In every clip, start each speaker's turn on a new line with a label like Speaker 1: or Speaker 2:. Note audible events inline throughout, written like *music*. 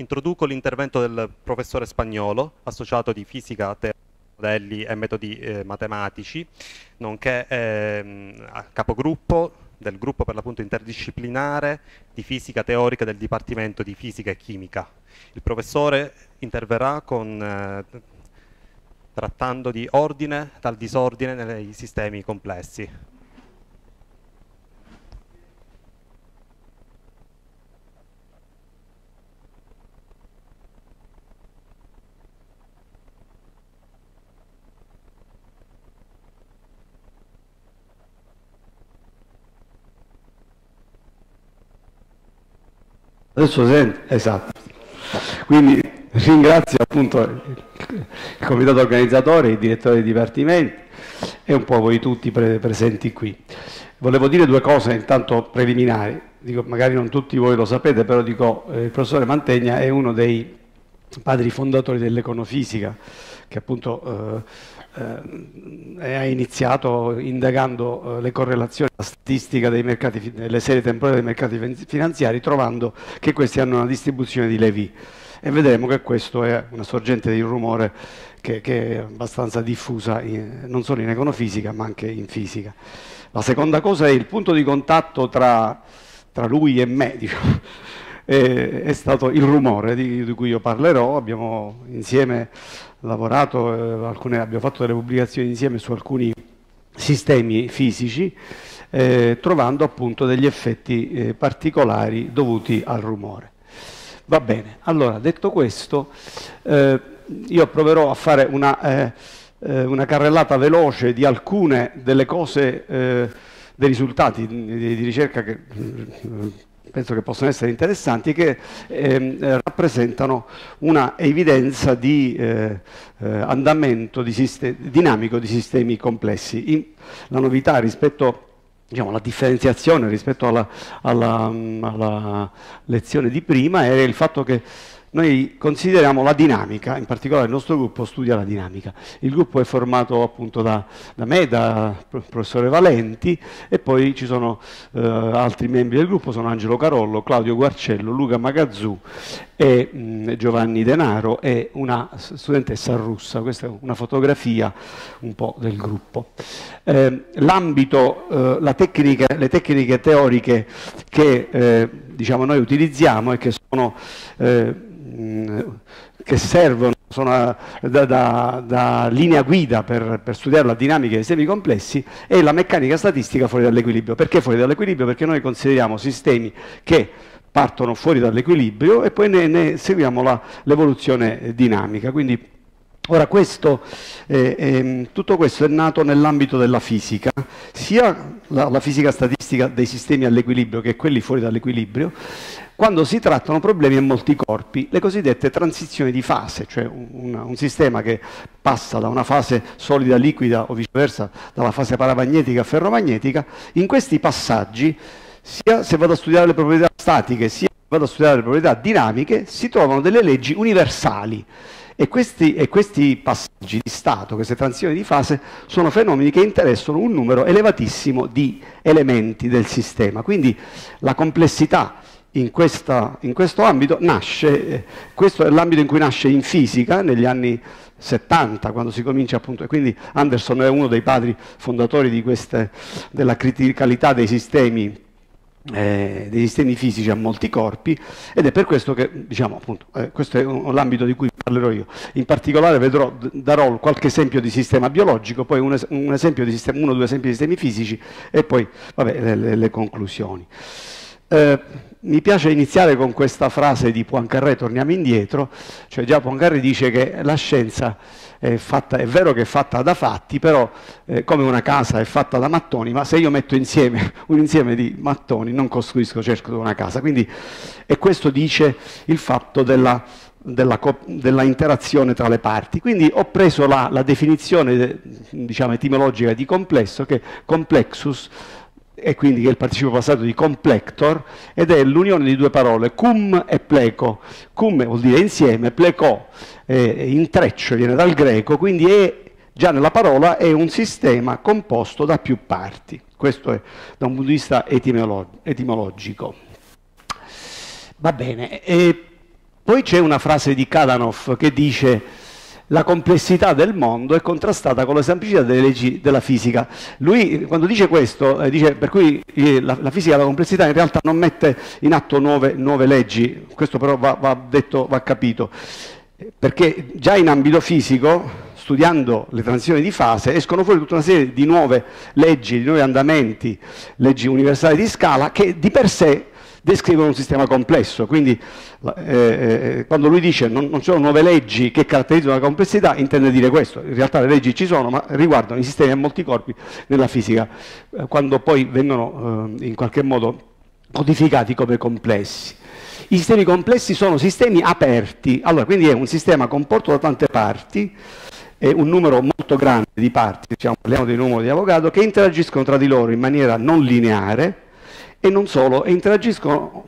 Speaker 1: Introduco l'intervento del professore Spagnolo, associato di fisica, modelli e metodi eh, matematici, nonché ehm, capogruppo del gruppo per l'appunto interdisciplinare di fisica teorica del Dipartimento di Fisica e Chimica. Il professore interverrà con, eh, trattando di ordine dal disordine nei sistemi complessi.
Speaker 2: Adesso sente? Esatto. Quindi ringrazio appunto il comitato organizzatore, il direttore dei dipartimenti e un po' voi tutti pre presenti qui. Volevo dire due cose intanto preliminari, dico, magari non tutti voi lo sapete, però dico, eh, il professore Mantegna è uno dei padri fondatori dell'econofisica, che appunto eh, ha iniziato indagando eh, le correlazioni, la statistica mercati, delle serie temporali dei mercati finanziari, trovando che questi hanno una distribuzione di Levi. E vedremo che questo è una sorgente di rumore che, che è abbastanza diffusa in, non solo in econofisica ma anche in fisica. La seconda cosa è il punto di contatto tra, tra lui e me, *laughs* diciamo è, è stato il rumore di, di, cui io parlerò. Abbiamo insieme lavorato, eh, alcune, abbiamo fatto delle pubblicazioni insieme su alcuni sistemi fisici, eh, trovando appunto degli effetti eh, particolari dovuti al rumore. Va bene, allora detto questo, eh, io proverò a fare una, eh, eh, una, carrellata veloce di alcune delle cose, dei risultati di, di ricerca che penso che possono essere interessanti, che ehm, rappresentano una evidenza di eh, eh, andamento di dinamico di sistemi complessi. In, la novità rispetto diciamo, alla differenziazione rispetto alla, alla, alla lezione di prima è il fatto che noi consideriamo la dinamica, in particolare il nostro gruppo studia la dinamica. Il gruppo è formato appunto da, da me, da professore Valenti e poi ci sono eh, altri membri del gruppo, sono Angelo Carollo, Claudio Guarcello, Luca Magazzù e mh, Giovanni Denaro e una studentessa russa. Questa è una fotografia un po' del gruppo. Eh, l'ambito, eh, tecnica, le tecniche teoriche che eh, diciamo, noi utilizziamo e che sono eh, che servono sono da, da, da, linea guida per, per, studiare la dinamica dei sistemi complessi e la meccanica statistica fuori dall'equilibrio. Perché fuori dall'equilibrio? Perché noi consideriamo sistemi che partono fuori dall'equilibrio e poi ne, ne seguiamo l'evoluzione dinamica. Quindi Ora, questo, eh, eh, tutto questo è nato nell'ambito della fisica, sia la, la, fisica statistica dei sistemi all'equilibrio che quelli fuori dall'equilibrio, quando si trattano problemi a molti corpi, le cosiddette transizioni di fase, cioè un, un sistema che passa da una fase solida liquida o viceversa dalla fase paramagnetica a ferromagnetica, in questi passaggi, sia se vado a studiare le proprietà statiche, sia se vado a studiare le proprietà dinamiche, si trovano delle leggi universali e questi, e questi, passaggi di stato, queste transizioni di fase, sono fenomeni che interessano un numero elevatissimo di elementi del sistema. Quindi la complessità in, questa, in questo ambito nasce, questo è l'ambito in cui nasce in fisica negli anni 70, quando si comincia appunto, e quindi Anderson è uno dei padri fondatori queste, della criticalità dei sistemi eh, dei sistemi fisici a molti corpi ed è per questo che, diciamo appunto, eh, questo è l'ambito di cui parlerò io. In particolare vedrò, darò qualche esempio di sistema biologico, poi un, es un esempio di sistema, uno o due esempi di sistemi fisici e poi vabbè, le, le conclusioni. Eh, mi piace iniziare con questa frase di Poincaré, torniamo indietro, cioè già Poincaré dice che la scienza è, fatta, è vero che è fatta da fatti, però eh, come una casa è fatta da mattoni, ma se io metto insieme *laughs* un insieme di mattoni non costruisco certo una casa. Quindi, e questo dice il fatto della, della, della, interazione tra le parti. Quindi ho preso la, la definizione diciamo, etimologica di complesso, che complexus e quindi che è il participio passato di complector, ed è l'unione di due parole, cum e pleco. Cum vuol dire insieme, pleco è intreccio, viene dal greco, quindi è, già nella parola è un sistema composto da più parti. Questo è da un punto di vista etimologico. Va bene. E Poi c'è una frase di Kadanov che dice la complessità del mondo è contrastata con la semplicità delle leggi della fisica. Lui quando dice questo, eh, dice per cui eh, la, la, fisica della complessità in realtà non mette in atto nuove, nuove leggi, questo però va, va, detto, va capito, perché già in ambito fisico, studiando le transizioni di fase, escono fuori tutta una serie di nuove leggi, di nuovi andamenti, leggi universali di scala, che di per sé descrivono un sistema complesso, quindi eh, eh, quando lui dice non, non ci sono nuove leggi che caratterizzano la complessità, intende dire questo, in realtà le leggi ci sono, ma riguardano i sistemi a molti corpi nella fisica, eh, quando poi vengono eh, in qualche modo codificati come complessi. I sistemi complessi sono sistemi aperti, allora quindi è un sistema composto da tante parti, è un numero molto grande di parti, diciamo, parliamo di numero di Avogadro, che interagiscono tra di loro in maniera non lineare, e non solo, e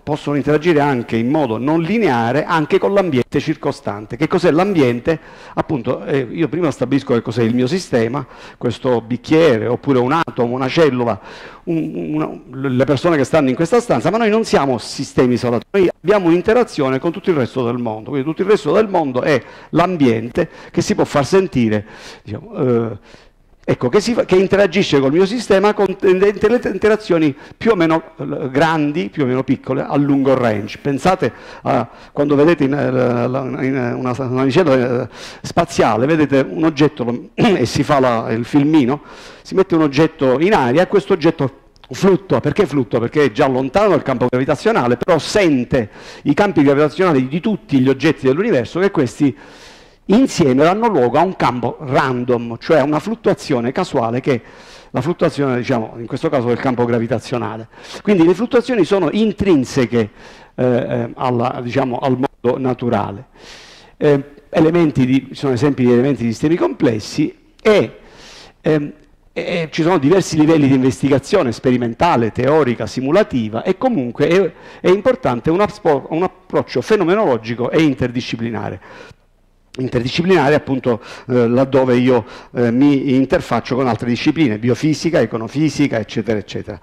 Speaker 2: possono interagire anche in modo non lineare anche con l'ambiente circostante. Che cos'è l'ambiente? Appunto, eh, io prima stabilisco che cos'è il mio sistema, questo bicchiere, oppure un atomo, una cellula, un, una, le persone che stanno in questa stanza, ma noi non siamo sistemi isolati, noi abbiamo un'interazione con tutto il resto del mondo, quindi tutto il resto del mondo è l'ambiente che si può far sentire diciamo, eh, Ecco, che, fa, che, interagisce col mio sistema con interazioni più o meno eh, grandi, più o meno piccole, a lungo range. Pensate a quando vedete in, eh, in una, una navicella eh, spaziale, vedete un oggetto *clears throat* e si fa la, il filmino, si mette un oggetto in aria e questo oggetto fluttua. Perché fluttua? Perché è già lontano dal campo gravitazionale, però sente i campi gravitazionali di tutti gli oggetti dell'universo che questi insieme danno luogo a un campo random, cioè una fluttuazione casuale che è la fluttuazione, diciamo, in questo caso del campo gravitazionale. Quindi le fluttuazioni sono intrinseche eh, eh alla, diciamo, al mondo naturale. Eh, di, sono esempi di elementi di sistemi complessi e, ehm, e, ci sono diversi livelli di investigazione sperimentale, teorica, simulativa e comunque è, è importante un, un approccio fenomenologico e interdisciplinare interdisciplinare appunto eh, laddove io eh, mi interfaccio con altre discipline, biofisica, econofisica, eccetera, eccetera.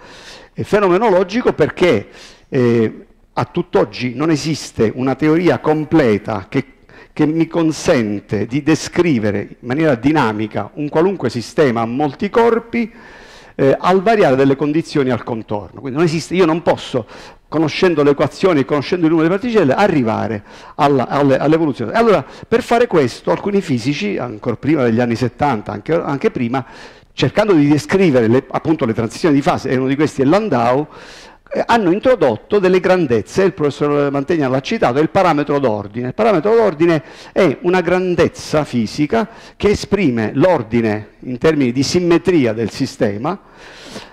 Speaker 2: È fenomenologico perché eh, a tutt'oggi non esiste una teoria completa che, che mi consente di descrivere in maniera dinamica un qualunque sistema a molti corpi eh, al variare delle condizioni al contorno. Quindi non esiste, io non posso conoscendo le equazioni conoscendo il numero di particelle, arrivare all'evoluzione. Allora, per fare questo, alcuni fisici, ancora prima degli anni 70, anche, anche prima, cercando di descrivere le, appunto le transizioni di fase, e uno di questi è Landau, eh, hanno introdotto delle grandezze, il professor Mantegna l'ha citato, il parametro d'ordine. Il parametro d'ordine è una grandezza fisica che esprime l'ordine in termini di simmetria del sistema,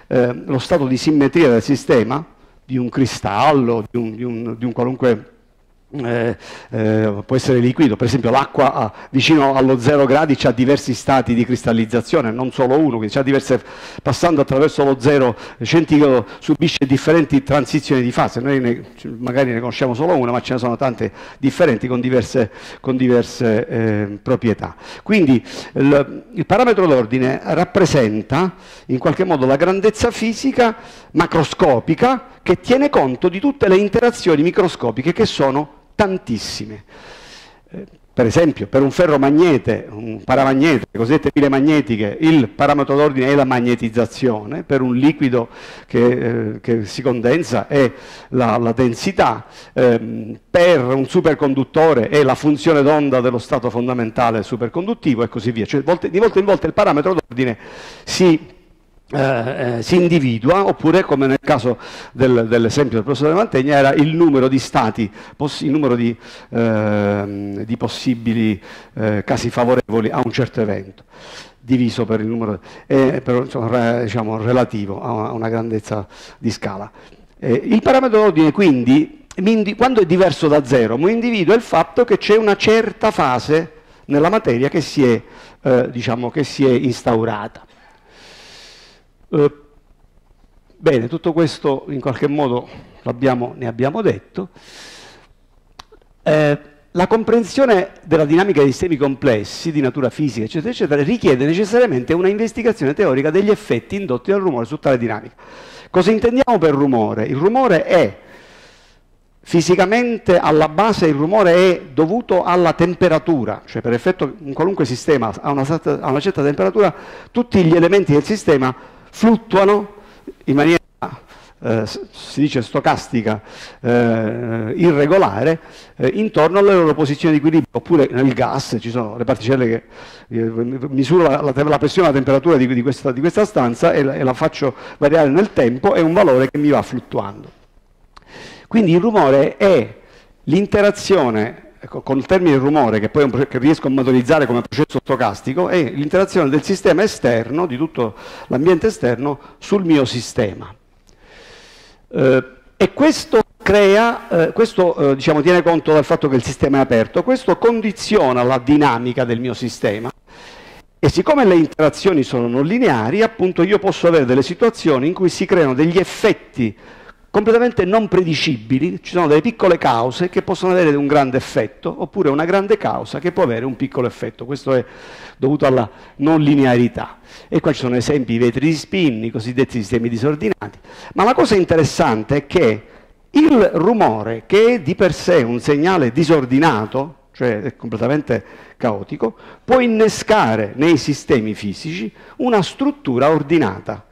Speaker 2: eh, lo stato di simmetria del sistema, di un cristallo, di un, di un, di un qualunque eh, eh, può essere liquido, per esempio l'acqua ah, vicino allo zero gradi ha diversi stati di cristallizzazione, non solo uno, quindi diverse, passando attraverso lo zero centigrado subisce differenti transizioni di fase, noi ne, magari ne conosciamo solo una, ma ce ne sono tante differenti con diverse, con diverse eh, proprietà. Quindi il, il parametro d'ordine rappresenta in qualche modo la grandezza fisica macroscopica che tiene conto di tutte le interazioni microscopiche che sono tantissime. Eh, per esempio, per un ferromagnete, un paramagnete, le cosiddette pile magnetiche, il parametro d'ordine è la magnetizzazione, per un liquido che, eh, che si condensa è la, la densità, eh, per un superconduttore è la funzione d'onda dello stato fondamentale superconduttivo e così via. Cioè, volte, di volta in volta il parametro d'ordine si eh, eh, si individua, oppure come nel caso del, dell'esempio del professore Mantegna era il numero di stati, il numero di, eh, di possibili eh, casi favorevoli a un certo evento, diviso per il numero, eh, per, insomma, diciamo, relativo a una, grandezza di scala. Il parametro d'ordine quindi, quando è diverso da zero, mi individua il fatto che c'è una certa fase nella materia che si è, diciamo, che si è instaurata. Eh, bene, tutto questo in qualche modo abbiamo, ne abbiamo detto. Eh, la comprensione della dinamica dei sistemi complessi di natura fisica, eccetera, eccetera, richiede necessariamente una investigazione teorica degli effetti indotti dal rumore su tale dinamica. Cosa intendiamo per rumore? Il rumore è Fisicamente alla base il rumore è dovuto alla temperatura, cioè per effetto un qualunque sistema a una, a una certa temperatura tutti gli elementi del sistema fluttuano in maniera eh, si dice stocastica eh, irregolare eh, intorno alle loro posizioni di equilibrio. Oppure nel gas ci sono le particelle che eh, misuro la, la, pressione la temperatura di, di, questa, di questa, stanza e la, e la faccio variare nel tempo è un valore che mi va fluttuando. Quindi il rumore è l'interazione ecco, con il termine rumore, che poi un, che riesco a motorizzare come processo stocastico, è l'interazione del sistema esterno, di tutto l'ambiente esterno, sul mio sistema. Eh, e questo crea, eh, questo eh, diciamo, tiene conto del fatto che il sistema è aperto, questo condiziona la dinamica del mio sistema e siccome le interazioni sono non lineari, appunto io posso avere delle situazioni in cui si creano degli effetti completamente non predicibili, ci sono delle piccole cause che possono avere un grande effetto, oppure una grande causa che può avere un piccolo effetto. Questo è dovuto alla non linearità. E qua ci sono esempi di vetri di spin, i cosiddetti sistemi disordinati. Ma la cosa interessante è che il rumore, che è di per sé un segnale disordinato, cioè è completamente caotico, può innescare nei sistemi fisici una struttura ordinata.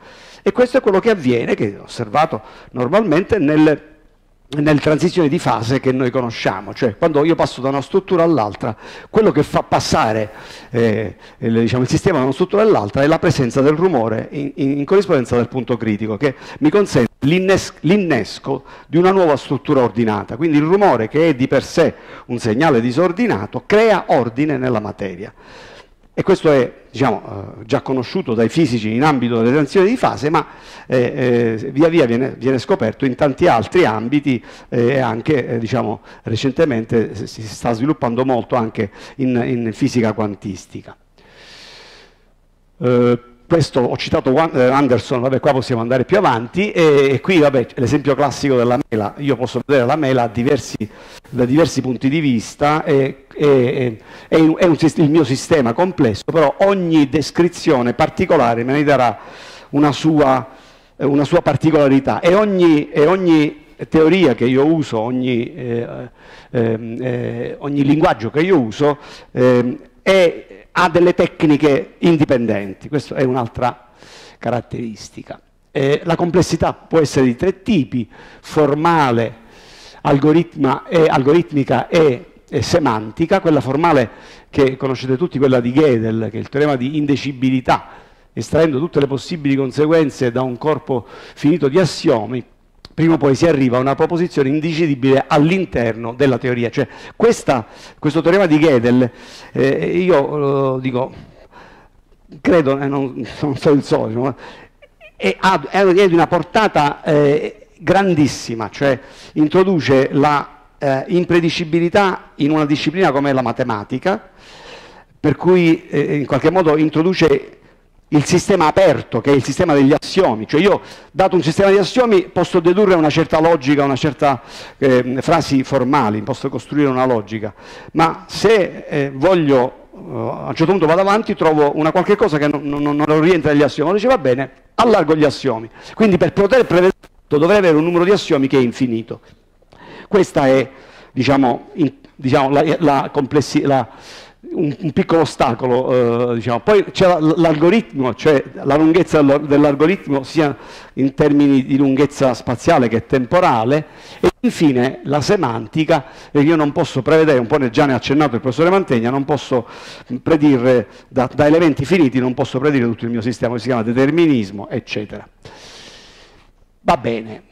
Speaker 2: E questo è quello che avviene, che ho osservato normalmente nelle nelle transizioni di fase che noi conosciamo, cioè quando io passo da una struttura all'altra, quello che fa passare eh, il, diciamo, il, sistema da una struttura all'altra è la presenza del rumore in, in corrispondenza del punto critico, che mi consente l'innes l'innesco di una nuova struttura ordinata. Quindi il rumore, che è di per sé un segnale disordinato, crea ordine nella materia. E questo è diciamo, eh, già conosciuto dai fisici in ambito delle tensioni di fase, ma eh, eh, via via viene, viene, scoperto in tanti altri ambiti eh, e anche eh, diciamo, recentemente si sta sviluppando molto anche in, in fisica quantistica. Eh, questo ho citato eh, Anderson, vabbè qua possiamo andare più avanti e, qui vabbè l'esempio classico della mela, io posso vedere la mela diversi, da diversi punti di vista, e, e, è, un, è un, il mio sistema complesso, però ogni descrizione particolare me ne darà una sua, una sua particolarità e ogni, e ogni, teoria che io uso, ogni, eh, eh, eh, ogni linguaggio che io uso ehm, è ha delle tecniche indipendenti, questa è un'altra caratteristica. Eh, la complessità può essere di tre tipi, formale, e, algoritmica e, e, semantica, quella formale che conoscete tutti, quella di Gödel, che è il teorema di indecibilità, estraendo tutte le possibili conseguenze da un corpo finito di assiomi, prima o poi si arriva a una proposizione indecidibile all'interno della teoria. Cioè, questa, questo teorema di Gödel, eh, io eh, dico, credo, eh, non, non, so il solito, è, è, di una portata eh, grandissima, cioè introduce la eh, impredicibilità in una disciplina come la matematica, per cui eh, in qualche modo introduce il sistema aperto, che è il sistema degli assiomi, cioè io, dato un sistema di assiomi, posso dedurre una certa logica, una certa eh, frasi formali, posso costruire una logica, ma se eh, voglio, eh, a un certo punto vado avanti, trovo una qualche cosa che non, non, non rientra negli assiomi, dice va bene, allargo gli assiomi, quindi per poter prevedere dovrei avere un numero di assiomi che è infinito. Questa è, diciamo, in, diciamo la, la, la un, un, piccolo ostacolo, eh, diciamo. poi c'è l'algoritmo, cioè la lunghezza dell'algoritmo sia in termini di lunghezza spaziale che temporale e infine la semantica, e io non posso prevedere, un po' già ne ha accennato il professore Mantegna, non posso predire da, da elementi finiti, non posso predire tutto il mio sistema, si chiama determinismo, eccetera. Va bene,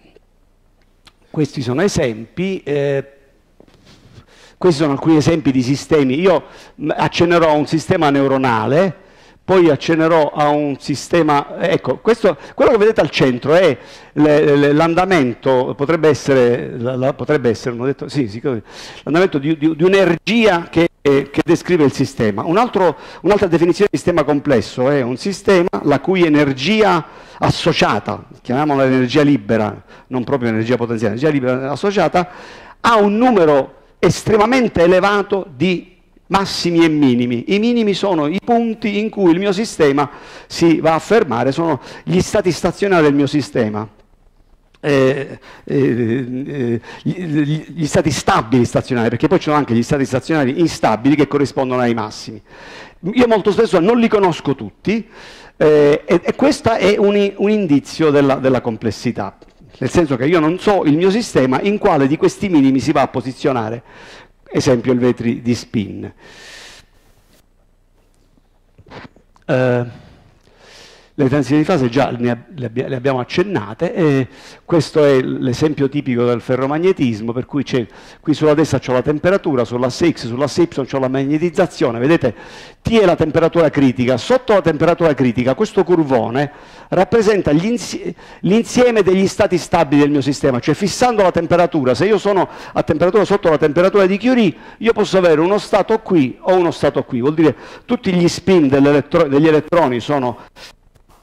Speaker 2: questi sono esempi. Eh, questi sono alcuni esempi di sistemi. Io accennerò a un sistema neuronale, poi accennerò a un sistema... Ecco, questo, quello che vedete al centro è l'andamento, potrebbe essere, potrebbe essere detto, sì, sì, l'andamento di, di, di un'energia che, che, descrive il sistema. Un un'altra definizione di sistema complesso è un sistema la cui energia associata, chiamiamola energia libera, non proprio energia potenziale, energia libera associata, ha un numero estremamente elevato di massimi e minimi. I minimi sono i punti in cui il mio sistema si va a fermare, sono gli stati stazionari del mio sistema. eh, eh, gli, gli, stati stabili stazionari, perché poi ci sono anche gli stati stazionari instabili che corrispondono ai massimi. Io molto spesso non li conosco tutti eh, e, e, questo è un, un indizio della, della, complessità, nel senso che io non so il mio sistema in quale di questi minimi si va a posizionare, esempio il vetri di spin. Uh, le transizioni di fase già le, abbiamo accennate e questo è l'esempio tipico del ferromagnetismo per cui qui sulla destra c'è la temperatura, sull'asse X, sull'asse Y c'è la magnetizzazione, vedete T è la temperatura critica, sotto la temperatura critica questo curvone rappresenta l'insieme degli stati stabili del mio sistema, cioè fissando la temperatura, se io sono a temperatura sotto la temperatura di Curie io posso avere uno stato qui o uno stato qui, vuol dire tutti gli spin degli elettroni sono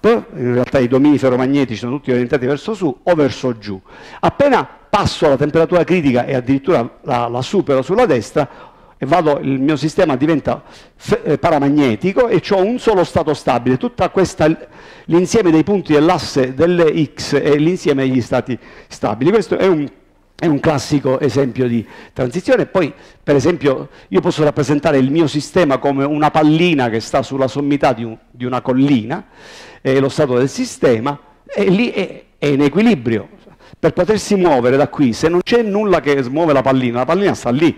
Speaker 2: in realtà i domini ferromagnetici sono tutti orientati verso su o verso giù. Appena passo alla temperatura critica e addirittura la, la supero sulla destra, vado, il mio sistema diventa eh, paramagnetico e ho un solo stato stabile. Tutto l'insieme dei punti dell'asse delle X è l'insieme degli stati stabili. Questo è un, è un classico esempio di transizione. Poi, per esempio, io posso rappresentare il mio sistema come una pallina che sta sulla sommità di, un, di una collina eh, lo stato del sistema, e lì è, è in equilibrio. Per potersi muovere da qui, se non c'è nulla che smuove la pallina, la pallina sta lì.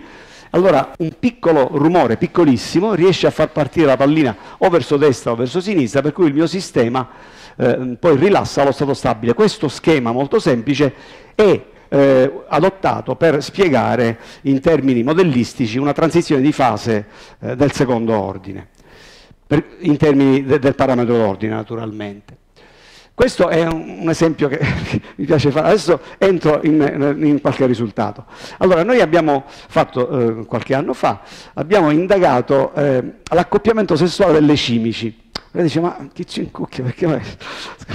Speaker 2: Allora un piccolo rumore, piccolissimo, riesce a far partire la pallina o verso destra o verso sinistra, per cui il mio sistema eh, poi rilassa lo stato stabile. Questo schema molto semplice è eh, adottato per spiegare in termini modellistici una transizione di fase eh, del secondo ordine per, in termini de, del parametro d'ordine naturalmente. Questo è un, un esempio che, *laughs* mi piace fare, adesso entro in, in qualche risultato. Allora, noi abbiamo fatto, eh, qualche anno fa, abbiamo indagato eh, l'accoppiamento sessuale delle cimici. Lei dice, ma chi ci incucchia? Perché *laughs*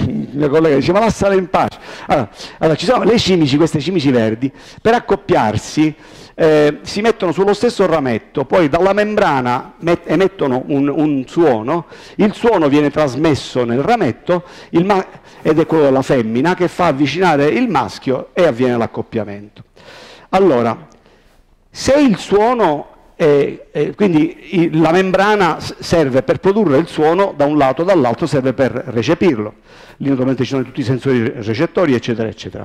Speaker 2: il mio collega dice, ma lasciala in pace. Allora, allora, ci sono le cimici, queste cimici verdi, per accoppiarsi eh, si mettono sullo stesso rametto, poi dalla membrana emettono un, un, suono, il suono viene trasmesso nel rametto ed è quello della femmina che fa avvicinare il maschio e avviene l'accoppiamento. Allora, se il suono eh, eh, quindi i, la membrana serve per produrre il suono da un lato, dall'altro serve per recepirlo. Lì naturalmente ci sono tutti i sensori recettori, eccetera, eccetera.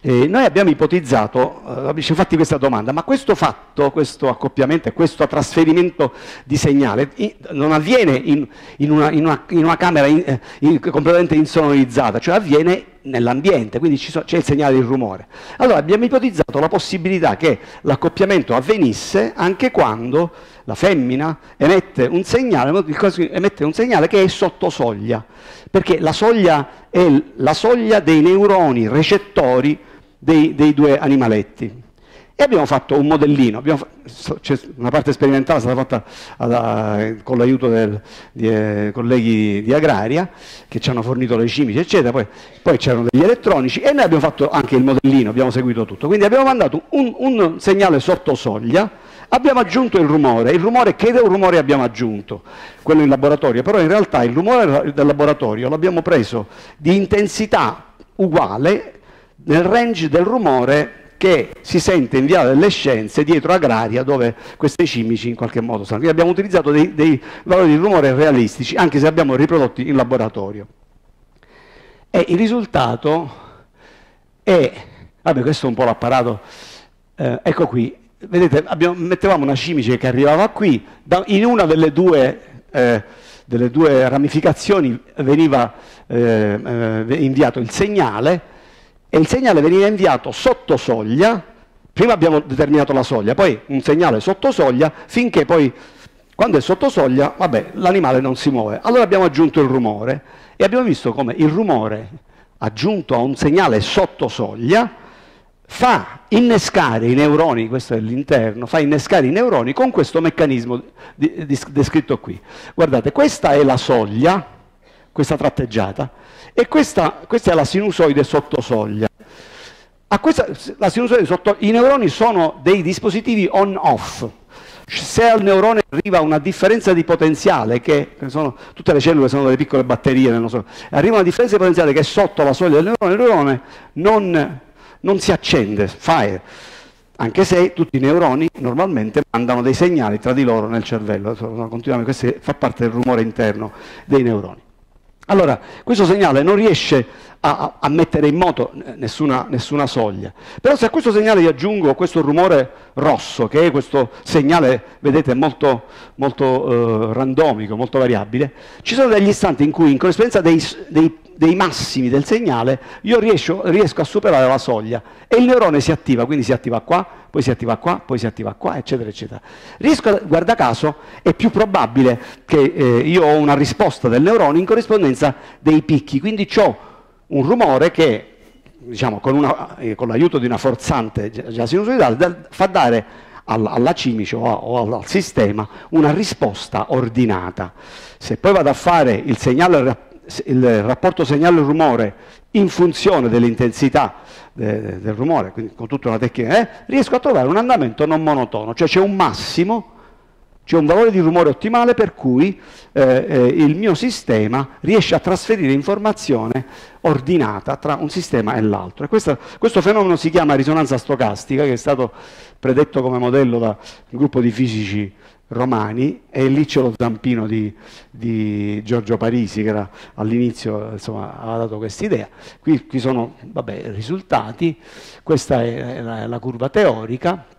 Speaker 2: Eh, noi abbiamo ipotizzato, eh, ci fatti questa domanda, ma questo fatto, questo accoppiamento questo trasferimento di segnale in, non avviene in, in, una, una, in una, camera eh, completamente insonorizzata, cioè avviene nell'ambiente, quindi so, c'è il segnale di rumore. Allora abbiamo ipotizzato la possibilità che l'accoppiamento avvenisse anche quando la femmina emette un segnale, emette un segnale che è sotto soglia, perché la soglia è la soglia dei neuroni recettori dei, dei due animaletti. E abbiamo fatto un modellino, c'è una parte sperimentale è stata fatta alla, con l'aiuto di eh, colleghi di Agraria che ci hanno fornito le cimici, eccetera, poi, poi, c'erano degli elettronici e noi abbiamo fatto anche il modellino, abbiamo seguito tutto. Quindi abbiamo mandato un, un segnale sotto soglia, abbiamo aggiunto il rumore, il rumore che rumore abbiamo aggiunto? Quello in laboratorio, però in realtà il rumore del laboratorio l'abbiamo preso di intensità uguale nel range del rumore che si sente in via delle scienze dietro Agraria dove questi cimici in qualche modo stanno. Quindi abbiamo utilizzato dei, dei, valori di rumore realistici anche se abbiamo riprodotti in laboratorio. E il risultato è, vabbè questo è un po' l'apparato, eh, ecco qui, vedete abbiamo, mettevamo una cimice che arrivava qui, da, in una delle due, eh, delle due ramificazioni veniva eh, eh inviato il segnale, e il segnale veniva inviato sotto soglia, prima abbiamo determinato la soglia, poi un segnale sotto soglia, finché poi, quando è sotto soglia, vabbè, l'animale non si muove. Allora abbiamo aggiunto il rumore e abbiamo visto come il rumore aggiunto a un segnale sotto soglia fa innescare i neuroni, questo è l'interno, fa innescare i neuroni con questo meccanismo descritto qui. Guardate, questa è la soglia, questa tratteggiata, e questa, questa è la sinusoide sotto soglia. Questa, la sinusoide sotto, I neuroni sono dei dispositivi on-off, Se al neurone arriva una differenza di potenziale, che sono, tutte le cellule sono delle piccole batterie, so, arriva una differenza di potenziale che è sotto la soglia del neurone, il neurone non, non si accende, fire, anche se tutti i neuroni normalmente mandano dei segnali tra di loro nel cervello, questo fa parte del rumore interno dei neuroni. Allora, questo segnale non riesce a, a mettere in moto nessuna, nessuna, soglia. Però se a questo segnale gli aggiungo questo rumore rosso, che è questo segnale, vedete, molto, molto eh, randomico, molto variabile, ci sono degli istanti in cui in corrispondenza dei, dei dei massimi del segnale, io riesco, riesco, a superare la soglia e il neurone si attiva, quindi si attiva qua, poi si attiva qua, poi si attiva qua, eccetera, eccetera. Riesco, a, guarda caso, è più probabile che eh, io ho una risposta del neurone in corrispondenza dei picchi, quindi ho un rumore che, diciamo, con, eh, con l'aiuto di una forzante già sinusoidale, fa dare alla cimice o al sistema una risposta ordinata. Se poi vado a fare il segnale il rapporto segnale-rumore in funzione dell'intensità de, del rumore, quindi con tutta una tecnica, eh, riesco a trovare un andamento non monotono, cioè c'è un massimo, c'è un valore di rumore ottimale per cui eh, eh, il mio sistema riesce a trasferire informazione ordinata tra un sistema e l'altro. E questo, fenomeno si chiama risonanza stocastica, che è stato predetto come modello da un gruppo di fisici romani e lì c'è lo zampino di, di, Giorgio Parisi che all'inizio aveva dato questa idea. Qui, qui, sono vabbè, risultati, questa è la, la curva teorica.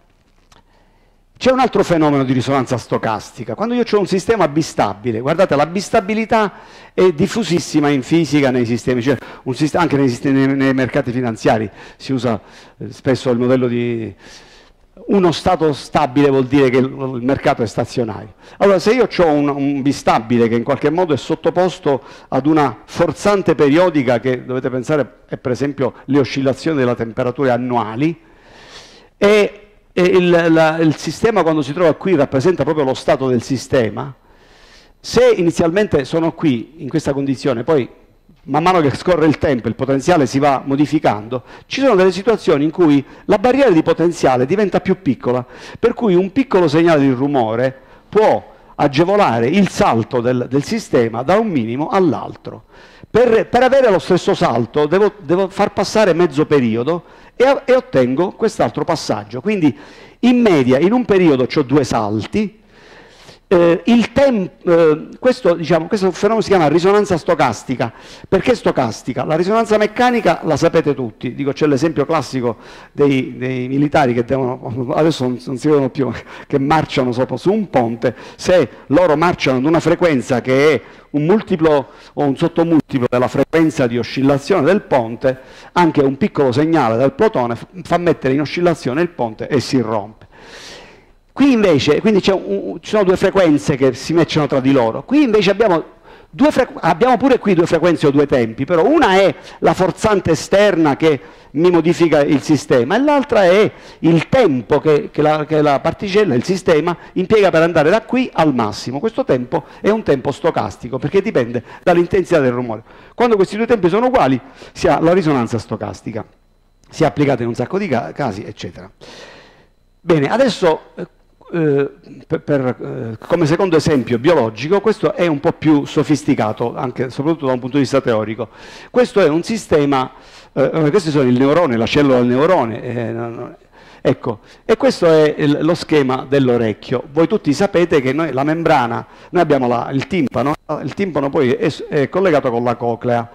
Speaker 2: C'è un altro fenomeno di risonanza stocastica. Quando io ho un sistema bistabile, guardate, la bistabilità è diffusissima in fisica nei sistemi, cioè sistema, anche nei, sistemi, nei mercati finanziari si usa eh, spesso il modello di uno stato stabile vuol dire che il mercato è stazionario. Allora, se io ho un, un, bistabile che in qualche modo è sottoposto ad una forzante periodica, che dovete pensare è per esempio le oscillazioni della temperatura annuali, e, e il, la, il sistema quando si trova qui rappresenta proprio lo stato del sistema, se inizialmente sono qui in questa condizione, poi man mano che scorre il tempo il potenziale si va modificando, ci sono delle situazioni in cui la barriera di potenziale diventa più piccola, per cui un piccolo segnale di rumore può agevolare il salto del, del sistema da un minimo all'altro. Per, per, avere lo stesso salto devo, devo, far passare mezzo periodo e, e ottengo quest'altro passaggio. Quindi in media in un periodo ho due salti, eh, eh, questo, diciamo, questo, fenomeno si chiama risonanza stocastica. Perché stocastica? La risonanza meccanica la sapete tutti, Dico, c'è l'esempio classico dei, dei, militari che devono, adesso non, non, si vedono più, che marciano sopra su un ponte, se loro marciano ad una frequenza che è un multiplo o un sottomultiplo della frequenza di oscillazione del ponte, anche un piccolo segnale del protone fa mettere in oscillazione il ponte e si rompe. Qui invece, quindi un, ci sono due frequenze che si matchano tra di loro, qui invece abbiamo, abbiamo pure qui due frequenze o due tempi, però una è la forzante esterna che mi modifica il sistema e l'altra è il tempo che, che, la, che, la, particella, il sistema, impiega per andare da qui al massimo. Questo tempo è un tempo stocastico perché dipende dall'intensità del rumore. Quando questi due tempi sono uguali si ha la risonanza stocastica, si è applicata in un sacco di casi, eccetera. Bene, adesso eh, per, per, eh, come secondo esempio biologico, questo è un po' più sofisticato, anche, soprattutto da un punto di vista teorico. Questo è un sistema, eh, questi sono il neurone, la cellula del neurone, eh, ecco, e questo è il, lo schema dell'orecchio. Voi tutti sapete che noi, la membrana, noi abbiamo la, il timpano, il timpano poi è, è collegato con la coclea.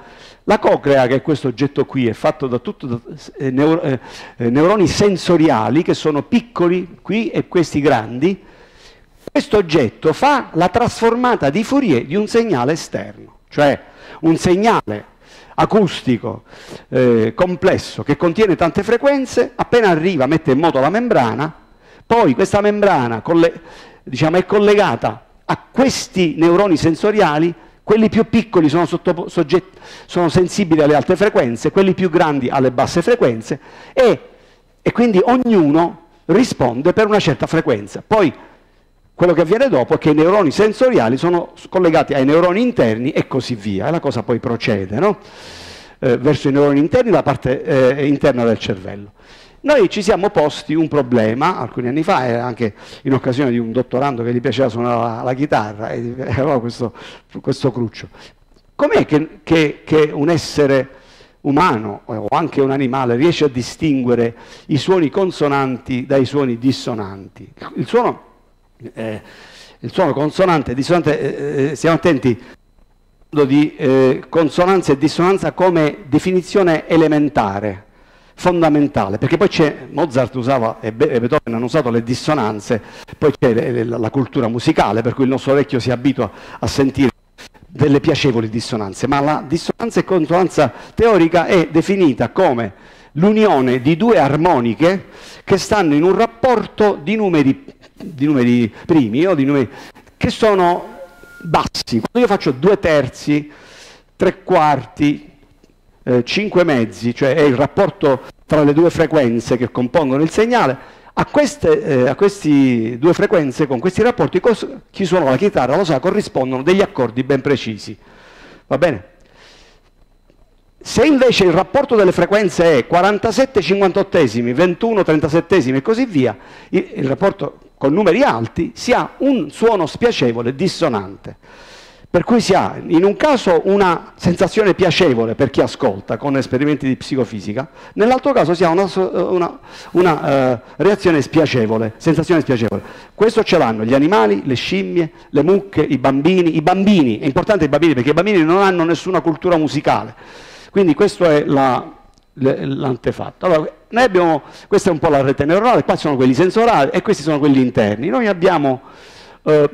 Speaker 2: La coclea, che è questo oggetto qui, è fatto da, tutto, da eh, neuro, eh, eh, neuroni sensoriali che sono piccoli qui e questi grandi. Questo oggetto fa la trasformata di Fourier di un segnale esterno, cioè un segnale acustico eh, complesso che contiene tante frequenze, appena arriva mette in moto la membrana, poi questa membrana colle- diciamo, è collegata a questi neuroni sensoriali quelli più piccoli sono, sotto, soggetti, sono, sensibili alle alte frequenze, quelli più grandi alle basse frequenze e, e quindi ognuno risponde per una certa frequenza. Poi quello che avviene dopo è che i neuroni sensoriali sono collegati ai neuroni interni e così via, e la cosa poi procede no? eh, verso i neuroni interni, la parte eh, interna del cervello. Noi ci siamo posti un problema alcuni anni fa, e anche in occasione di un dottorando che gli piaceva suonare la, la chitarra, e *laughs* aveva questo, questo cruccio. Com'è che, che, che un essere umano o anche un animale riesce a distinguere i suoni consonanti dai suoni dissonanti? Il suono, eh, il suono consonante e dissonante, eh, eh stiamo attenti, di eh, consonanza e dissonanza come definizione elementare fondamentale, perché poi c'è, Mozart usava e Beethoven hanno usato le dissonanze, poi c'è la cultura musicale, per cui il nostro orecchio si abitua a sentire delle piacevoli dissonanze, ma la dissonanza e consonanza teorica è definita come l'unione di due armoniche che stanno in un rapporto di numeri, di numeri primi o di numeri che sono bassi. Quando io faccio due terzi, tre quarti, eh, 5 mezzi, cioè è il rapporto tra le due frequenze che compongono il segnale, a, queste, eh, a queste due frequenze, con questi rapporti, chi suona la chitarra lo sa, corrispondono degli accordi ben precisi. Va bene? Se invece il rapporto delle frequenze è 47 cinquantottesimi, 21 trentasettesimi e così via, il, il rapporto con numeri alti si ha un suono spiacevole, dissonante. Per cui si ha in un caso una sensazione piacevole per chi ascolta con esperimenti di psicofisica, nell'altro caso si ha una, una, una uh, reazione spiacevole, sensazione spiacevole. Questo ce l'hanno gli animali, le scimmie, le mucche, i bambini. I bambini, è importante i bambini perché i bambini non hanno nessuna cultura musicale. Quindi questo è la, l'antefatto. Allora, noi abbiamo, questa è un po' la rete neuronale, qua sono quelli sensorali e questi sono quelli interni. Noi abbiamo... Uh,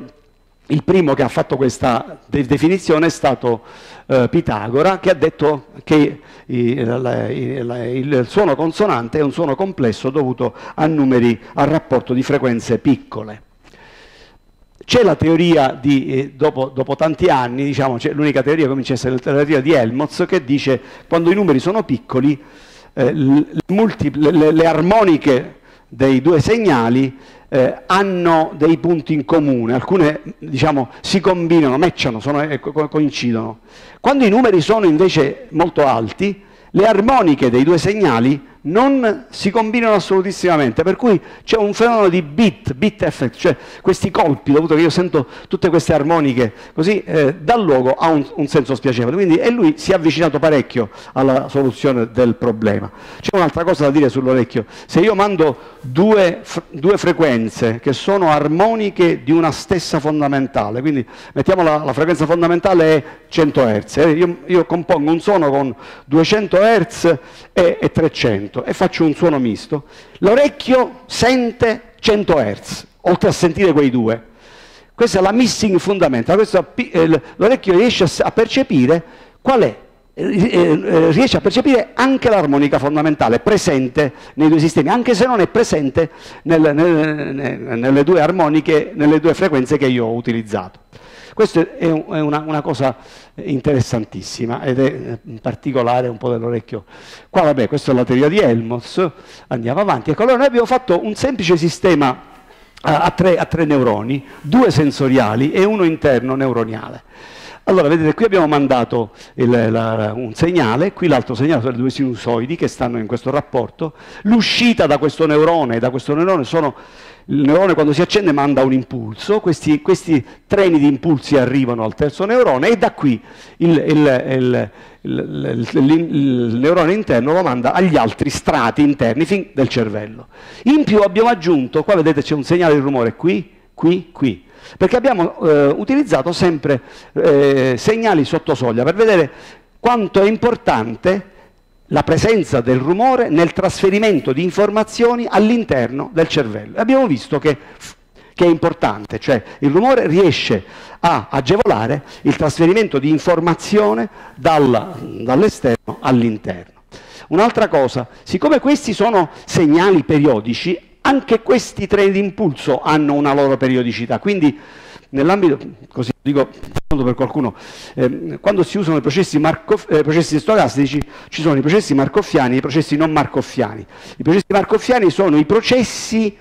Speaker 2: il primo che ha fatto questa de definizione è stato eh, Pitagora, che ha detto che il, il, il, suono consonante è un suono complesso dovuto a numeri, al rapporto di frequenze piccole. C'è la teoria di, eh, dopo, dopo, tanti anni, diciamo, l'unica teoria che comincia a essere la teoria di Helmholtz, che dice che quando i numeri sono piccoli, eh, le, le, le armoniche dei due segnali eh, hanno dei punti in comune, alcune diciamo, si combinano, matchano, sono, eh, coincidono. Quando i numeri sono invece molto alti, le armoniche dei due segnali non si combinano assolutissimamente, per cui c'è un fenomeno di bit, bit effect, cioè questi colpi, dovuto che io sento tutte queste armoniche, così eh, dà luogo a un, un, senso spiacevole. Quindi, e lui si è avvicinato parecchio alla soluzione del problema. C'è un'altra cosa da dire sull'orecchio, se io mando due, due, frequenze che sono armoniche di una stessa fondamentale, quindi mettiamo la, la frequenza fondamentale è 100 Hz, eh, io, io, compongo un suono con 200 Hz e, e 300 100 e faccio un suono misto, l'orecchio sente 100 Hz, oltre a sentire quei due. Questa è la missing fundamental, eh, l'orecchio riesce a percepire qual è eh, eh, riesce a percepire anche l'armonica fondamentale presente nei due sistemi, anche se non è presente nel, nel, nelle due armoniche, nelle due frequenze che io ho utilizzato. Questa è, una, una, cosa interessantissima ed è in particolare un po' dell'orecchio. Qua vabbè, questa è la teoria di Helmholtz, andiamo avanti. Ecco, allora noi abbiamo fatto un semplice sistema a, a, tre, a tre neuroni, due sensoriali e uno interno neuroniale. Allora, vedete, qui abbiamo mandato il, la, un segnale, qui l'altro segnale sono le due sinusoidi che stanno in questo rapporto. L'uscita da questo neurone, da questo neurone sono il neurone quando si accende manda un impulso, questi, questi treni di impulsi arrivano al terzo neurone e da qui il, il, il, neurone interno lo manda agli altri strati interni fin del cervello. In più abbiamo aggiunto, qua vedete c'è un segnale di rumore qui, qui, qui, perché abbiamo eh, utilizzato sempre eh, segnali sotto soglia per vedere quanto è importante la presenza del rumore nel trasferimento di informazioni all'interno del cervello. Abbiamo visto che, che, è importante, cioè il rumore riesce a agevolare il trasferimento di informazione dal, dall'esterno all'interno. Un'altra cosa, siccome questi sono segnali periodici, anche questi treni di impulso hanno una loro periodicità, quindi nell'ambito, così dico per qualcuno, eh, quando si usano i processi, Markov, eh, processi, stocastici ci sono i processi marcoffiani e i processi non marcoffiani. I processi marcoffiani sono i processi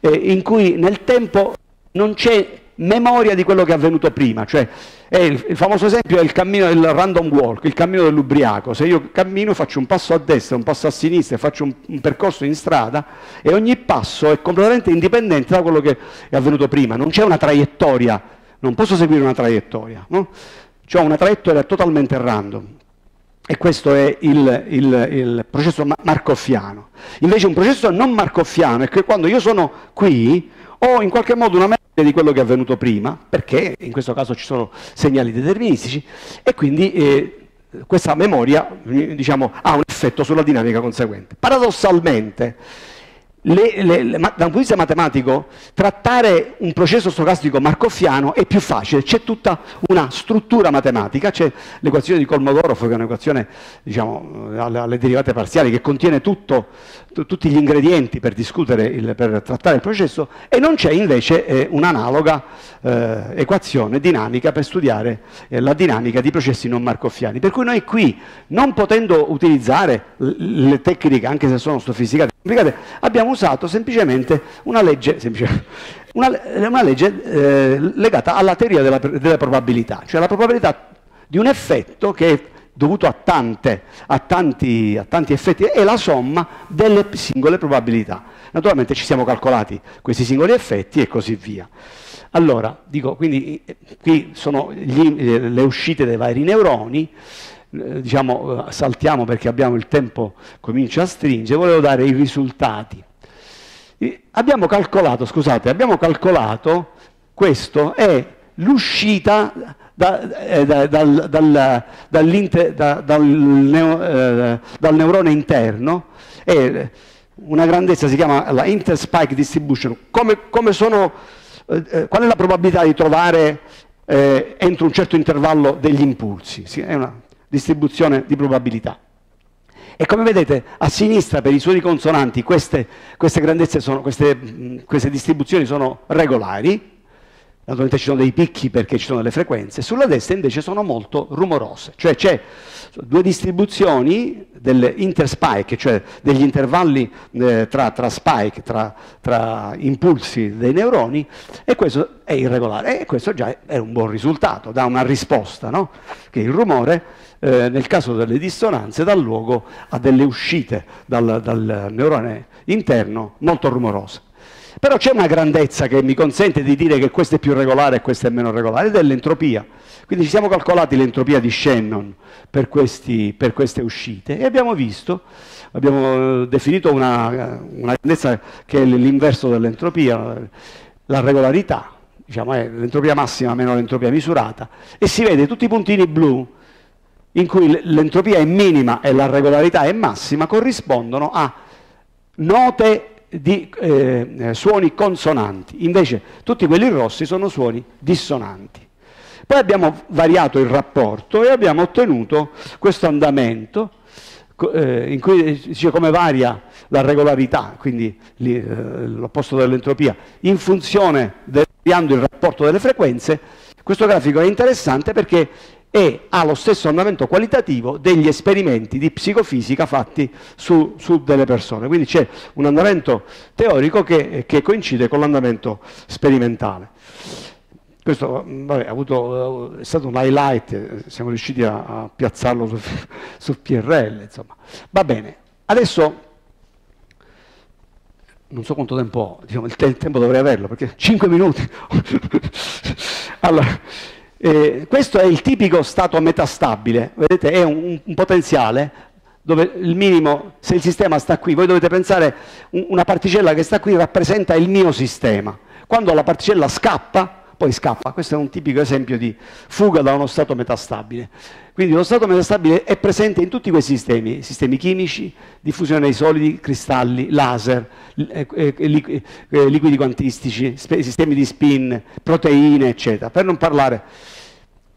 Speaker 2: eh, in cui nel tempo non c'è memoria di quello che è avvenuto prima, cioè il, il, famoso esempio è il cammino del random walk, il cammino dell'ubriaco. Se io cammino faccio un passo a destra, un passo a sinistra, faccio un, un, percorso in strada e ogni passo è completamente indipendente da quello che è avvenuto prima. Non c'è una traiettoria, non posso seguire una traiettoria. No? C'è una traiettoria totalmente random. E questo è il, il, il processo marcoffiano. Invece un processo non marcoffiano è che quando io sono qui ho in qualche modo una memoria di quello che è avvenuto prima, perché in questo caso ci sono segnali deterministici, e quindi eh, questa memoria diciamo, ha un effetto sulla dinamica conseguente. Paradossalmente, le, le, le, da un punto di vista matematico, trattare un processo stocastico marcofiano è più facile, c'è tutta una struttura matematica, c'è l'equazione di Kolmogorov, che è un'equazione diciamo, alle, derivate parziali, che contiene tutto, tutti gli ingredienti per il, per trattare il processo, e non c'è invece eh, un'analoga eh, equazione dinamica per studiare eh, la dinamica di processi non marcofiani. Per cui noi qui, non potendo utilizzare le tecniche, anche se sono sofisticate, abbiamo usato semplicemente una legge, semplicemente, una, una legge eh, legata alla teoria della, delle probabilità, cioè la probabilità di un effetto che è dovuto a, tante, a, tanti, a tanti effetti è la somma delle singole probabilità. Naturalmente ci siamo calcolati questi singoli effetti e così via. Allora, dico, quindi qui sono gli, le uscite dei vari neuroni, eh, diciamo, eh, saltiamo perché abbiamo il tempo comincia a stringere, volevo dare i risultati. Abbiamo calcolato, scusate, abbiamo calcolato, questo è l'uscita da, eh, da, dal, dal, dal, neo, eh, dal, neurone interno, e una grandezza si chiama la interspike distribution, come, come sono, eh, eh, qual è la probabilità di trovare eh, entro un certo intervallo degli impulsi, sì, è una distribuzione di probabilità. E come vedete a sinistra per i suoni consonanti queste, queste grandezze sono, queste, queste distribuzioni sono regolari, naturalmente ci sono dei picchi perché ci sono delle frequenze, sulla destra invece sono molto rumorose, cioè c'è due distribuzioni delle interspike, cioè degli intervalli eh, tra, tra, spike, tra, tra, impulsi dei neuroni, e questo è irregolare, e questo già è un buon risultato, dà una risposta, no? che il rumore eh, nel caso delle dissonanze dà luogo a delle uscite dal, dal neurone interno molto rumorose. Però c'è una grandezza che mi consente di dire che questo è più regolare e questo è meno regolare, ed è l'entropia. Quindi ci siamo calcolati l'entropia di Shannon per, questi, per, queste uscite e abbiamo visto, abbiamo definito una, una grandezza che è l'inverso dell'entropia, la regolarità, diciamo è l'entropia massima meno l'entropia misurata, e si vede tutti i puntini blu in cui l'entropia è minima e la regolarità è massima, corrispondono a note di eh, suoni consonanti, invece tutti quelli rossi sono suoni dissonanti. Poi abbiamo variato il rapporto e abbiamo ottenuto questo andamento eh, in cui dice come varia la regolarità, quindi eh, l'opposto dell'entropia, in funzione del il rapporto delle frequenze. Questo grafico è interessante perché e ha lo stesso andamento qualitativo degli esperimenti di psicofisica fatti su, su delle persone. Quindi c'è un andamento teorico che, che coincide con l'andamento sperimentale. Questo vabbè, avuto, è stato un highlight, siamo riusciti a, a piazzarlo su, *laughs* su PRL. Insomma. Va bene, adesso non so quanto tempo ho, diciamo, il, te il tempo dovrei averlo perché 5 minuti. *laughs* allora, eh, questo è il tipico stato metastabile, vedete è un, un, potenziale dove il minimo, se il sistema sta qui, voi dovete pensare una particella che sta qui rappresenta il mio sistema. Quando la particella scappa, poi scappa. Questo è un tipico esempio di fuga da uno stato metastabile. Quindi lo stato metastabile è presente in tutti questi sistemi, sistemi chimici, diffusione dei solidi, cristalli, laser, eh, eh, eh, liquidi quantistici, sistemi di spin, proteine, eccetera. Per non parlare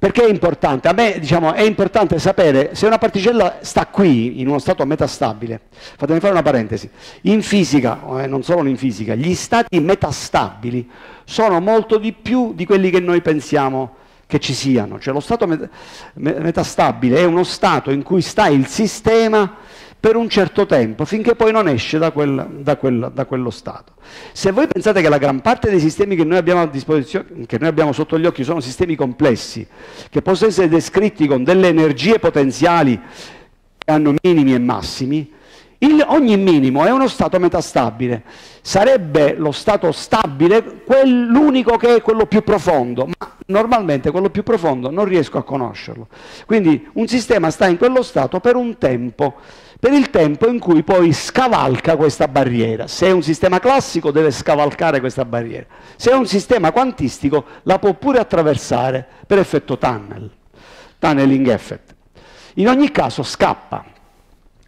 Speaker 2: perché è importante? A me diciamo, è importante sapere se una particella sta qui, in uno stato metastabile. Fatemi fare una parentesi. In fisica, eh, non solo in fisica, gli stati metastabili sono molto di più di quelli che noi pensiamo che ci siano. Cioè lo stato met metastabile è uno stato in cui sta il sistema per un certo tempo, finché poi non esce da, quel, da, quel, da quello stato. Se voi pensate che la gran parte dei sistemi che noi che noi abbiamo sotto gli occhi, sono sistemi complessi, che possono essere descritti con delle energie potenziali che hanno minimi e massimi, il, ogni minimo è uno stato metastabile. Sarebbe lo stato stabile l'unico che è quello più profondo, ma normalmente quello più profondo non riesco a conoscerlo. Quindi un sistema sta in quello stato per un tempo, per il tempo in cui poi scavalca questa barriera. Se è un sistema classico deve scavalcare questa barriera. Se è un sistema quantistico la può pure attraversare per effetto tunnel, tunneling effect. In ogni caso scappa.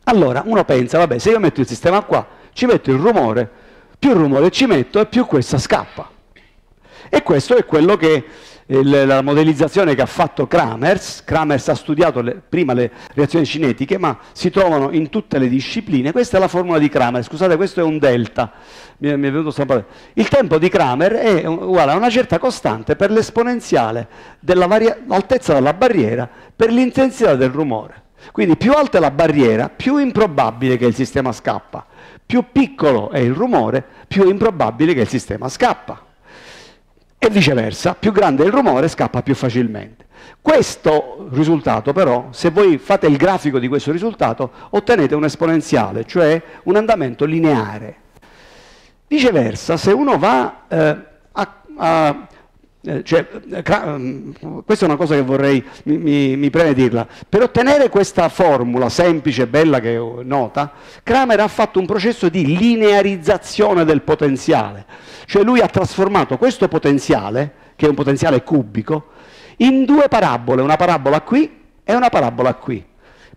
Speaker 2: Allora uno pensa, vabbè, se io metto il sistema qua, ci metto il rumore, più rumore ci metto e più questa scappa. E questo è quello che il, la modellizzazione che ha fatto Kramers, Kramers ha studiato le, prima le reazioni cinetiche, ma si trovano in tutte le discipline. Questa è la formula di Kramer, scusate, questo è un delta. Mi, mi è venuto. Il tempo di Kramer è uguale a una certa costante per l'esponenziale dell'altezza della barriera per l'intensità del rumore. Quindi più alta è la barriera, più improbabile che il sistema scappa. Più piccolo è il rumore, più improbabile che il sistema scappa. E viceversa, più grande è il rumore, scappa più facilmente. Questo risultato però, se voi fate il grafico di questo risultato, ottenete un esponenziale, cioè un andamento lineare. Viceversa, se uno va eh, a, a cioè, eh, mm, questa è una cosa che vorrei, mi, mi, mi, preme dirla. Per ottenere questa formula semplice e bella che è nota, Kramer ha fatto un processo di linearizzazione del potenziale. Cioè lui ha trasformato questo potenziale, che è un potenziale cubico, in due parabole, una parabola qui e una parabola qui.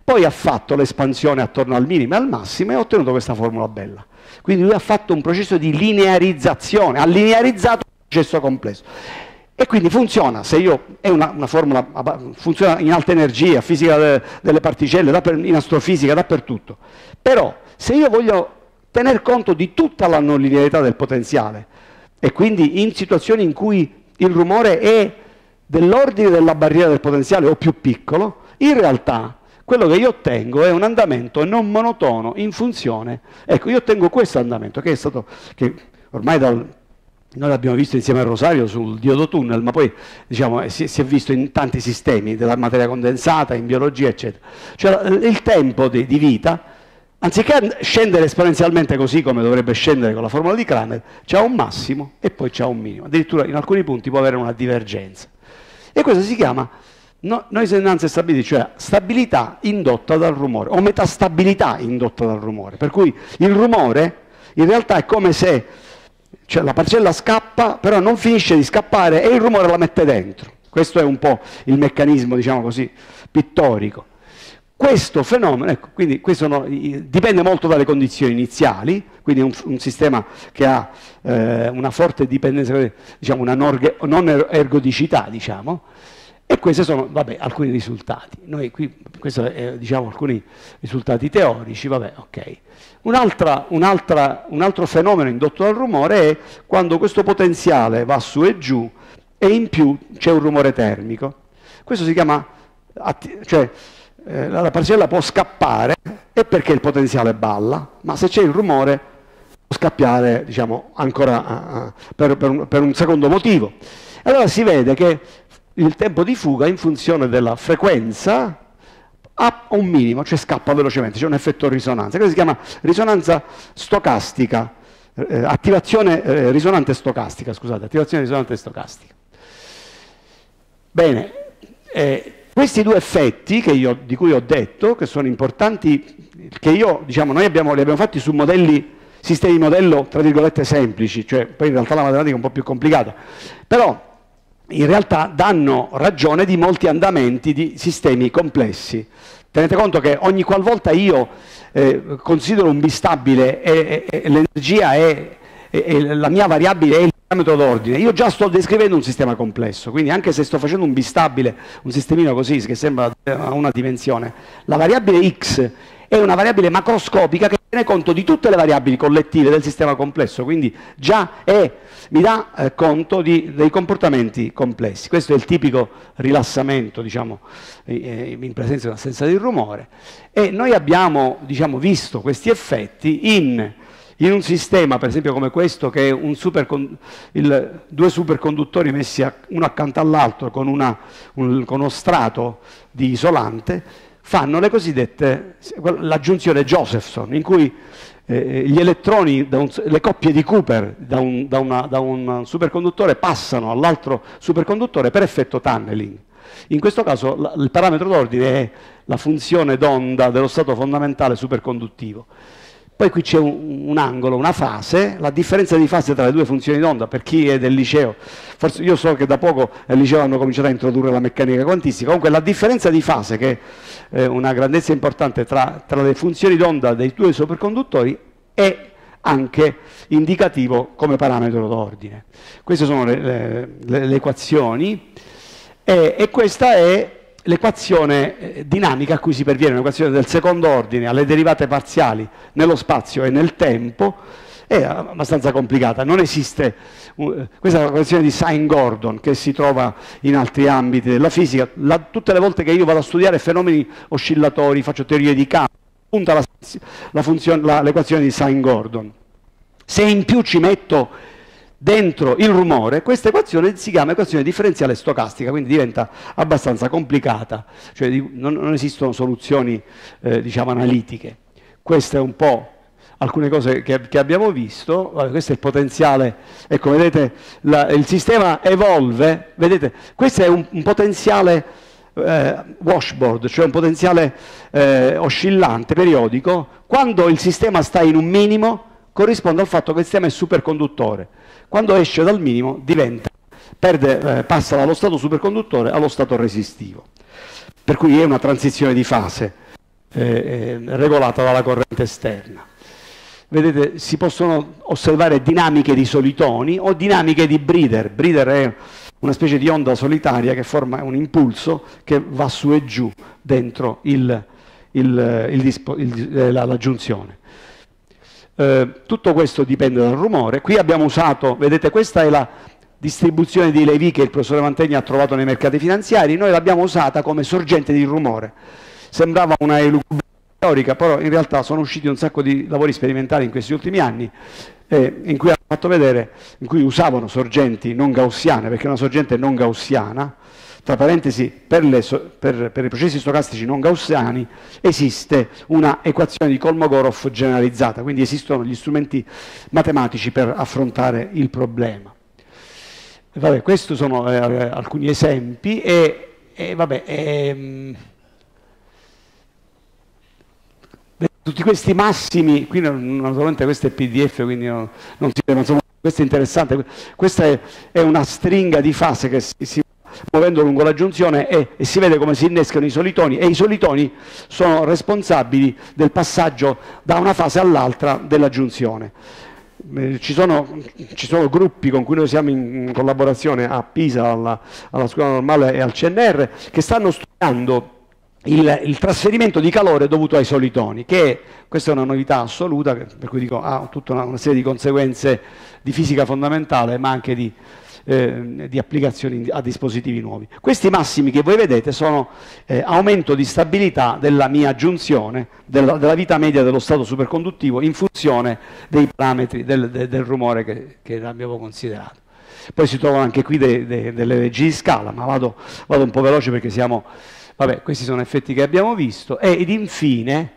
Speaker 2: Poi ha fatto l'espansione attorno al minimo e al massimo e ha ottenuto questa formula bella. Quindi lui ha fatto un processo di linearizzazione, ha linearizzato il processo complesso. E quindi funziona, se io, è una, una formula, funziona in alta energia, fisica de, delle particelle, in astrofisica, dappertutto. Però se io voglio tener conto di tutta la non linearità del potenziale e quindi in situazioni in cui il rumore è dell'ordine della barriera del potenziale o più piccolo, in realtà quello che io ottengo è un andamento non monotono in funzione. Ecco, io ottengo questo andamento che è stato, che ormai dal noi l'abbiamo visto insieme a Rosario sul diodo tunnel, ma poi diciamo, si, si, è visto in tanti sistemi della materia condensata, in biologia, eccetera. Cioè il tempo di, di vita, anziché scendere esponenzialmente così come dovrebbe scendere con la formula di Kramer, c'è un massimo e poi c'è un minimo. Addirittura in alcuni punti può avere una divergenza. E questo si chiama no, noise enhanced stability, cioè stabilità indotta dal rumore, o metastabilità indotta dal rumore. Per cui il rumore in realtà è come se cioè la parcella scappa, però non finisce di scappare e il rumore la mette dentro. Questo è un po' il meccanismo, diciamo così, pittorico. Questo fenomeno, ecco, quindi questo no, dipende molto dalle condizioni iniziali, quindi un, un sistema che ha eh, una forte dipendenza, diciamo una non ergodicità, diciamo, e questi sono vabbè, alcuni risultati. Noi qui, questi sono diciamo, alcuni risultati teorici, vabbè, ok. Un, un, altro fenomeno indotto dal rumore è quando questo potenziale va su e giù e in più c'è un rumore termico. Questo si chiama, cioè eh, la parcella può scappare e perché il potenziale balla, ma se c'è il rumore può scappiare diciamo, ancora uh, per, per, un, per un secondo motivo. Allora si vede che il tempo di fuga in funzione della frequenza ha un minimo, cioè scappa velocemente, c'è un effetto risonanza, questo si chiama risonanza stocastica, eh, attivazione eh, risonante stocastica, scusate, attivazione risonante stocastica. Bene, eh, questi due effetti io, di cui ho detto, che sono importanti, che io, diciamo, noi abbiamo, li abbiamo fatti su modelli, sistemi di modello, tra virgolette, semplici, cioè poi in realtà la matematica è un po' più complicata, però in realtà danno ragione di molti andamenti di sistemi complessi. Tenete conto che ogni qualvolta io eh, considero un bistabile e, e, e l'energia è, e, la mia variabile è il parametro d'ordine, io già sto descrivendo un sistema complesso, quindi anche se sto facendo un bistabile, un sistemino così che sembra a una dimensione, la variabile x è una variabile macroscopica che tiene conto di tutte le variabili collettive del sistema complesso, quindi già è, mi dà eh, conto di, dei comportamenti complessi. Questo è il tipico rilassamento diciamo, eh, in presenza di un'assenza di rumore e noi abbiamo diciamo, visto questi effetti in in un sistema, per esempio come questo, che è un il, due superconduttori messi a, uno accanto all'altro con, una, un, con uno strato di isolante, fanno le cosiddette, la giunzione Josephson, in cui eh, gli elettroni, un, le coppie di Cooper da un, da, una, da un superconduttore passano all'altro superconduttore per effetto tunneling. In questo caso la, il parametro d'ordine è la funzione d'onda dello stato fondamentale superconduttivo. Poi qui c'è un, un, angolo, una fase, la differenza di fase tra le due funzioni d'onda, per chi è del liceo, forse io so che da poco al liceo hanno cominciato a introdurre la meccanica quantistica, comunque la differenza di fase, che è una grandezza importante tra, tra le funzioni d'onda dei due superconduttori, è anche indicativo come parametro d'ordine. Queste sono le, le, le, le equazioni. E, e questa è l'equazione eh, dinamica a cui si perviene, un'equazione del secondo ordine alle derivate parziali nello spazio e nel tempo, è abbastanza complicata. Non esiste, uh, questa è l'equazione di Sine-Gordon che si trova in altri ambiti della fisica. La, tutte le volte che io vado a studiare fenomeni oscillatori, faccio teorie di campo, punta l'equazione di Sine-Gordon. Se in più ci metto dentro il rumore, questa equazione si chiama equazione differenziale stocastica, quindi diventa abbastanza complicata, cioè non, non esistono soluzioni eh, diciamo, analitiche. Queste è un po' alcune cose che, che abbiamo visto, Vabbè, questo è il potenziale, ecco vedete la, il sistema evolve, vedete questo è un, un potenziale eh, washboard, cioè un potenziale eh, oscillante, periodico, quando il sistema sta in un minimo corrisponde al fatto che il sistema è superconduttore quando esce dal minimo diventa, perde, eh, passa dallo stato superconduttore allo stato resistivo. Per cui è una transizione di fase eh, eh, regolata dalla corrente esterna. Vedete, si possono osservare dinamiche di solitoni o dinamiche di breeder. Breeder è una specie di onda solitaria che forma un impulso che va su e giù dentro il, il, il, la, la giunzione. Eh, tutto questo dipende dal rumore. Qui abbiamo usato, vedete, questa è la distribuzione di Levi che il professore Mantegna ha trovato nei mercati finanziari, noi l'abbiamo usata come sorgente di rumore. Sembrava una elucubria teorica, però in realtà sono usciti un sacco di lavori sperimentali in questi ultimi anni eh, in cui hanno fatto vedere, in cui usavano sorgenti non gaussiane, perché una sorgente non gaussiana tra parentesi, per, le, per, per, i processi stocastici non gaussiani esiste una equazione di Kolmogorov generalizzata, quindi esistono gli strumenti matematici per affrontare il problema. Vabbè, questi sono eh, alcuni esempi e, e vabbè, ehm, tutti questi massimi, qui naturalmente questo è PDF, quindi non, non si vede, ma insomma questo è interessante, questa è, è una stringa di fase che si, si muovendo lungo la giunzione e, e, si vede come si innescano i solitoni e i solitoni sono responsabili del passaggio da una fase all'altra della giunzione. Eh, ci sono, ci sono, gruppi con cui noi siamo in collaborazione a Pisa, alla, alla scuola normale e al CNR, che stanno studiando il, il, trasferimento di calore dovuto ai solitoni, che questa è una novità assoluta, per cui dico ha tutta una, una serie di conseguenze di fisica fondamentale, ma anche di eh, di applicazioni a dispositivi nuovi. Questi massimi che voi vedete sono eh, aumento di stabilità della mia giunzione, della, della, vita media dello stato superconduttivo in funzione dei parametri del, del, del rumore che, che abbiamo considerato. Poi si trovano anche qui de, de, delle leggi di scala, ma vado, vado un po' veloce perché siamo... Vabbè, questi sono effetti che abbiamo visto. Ed infine,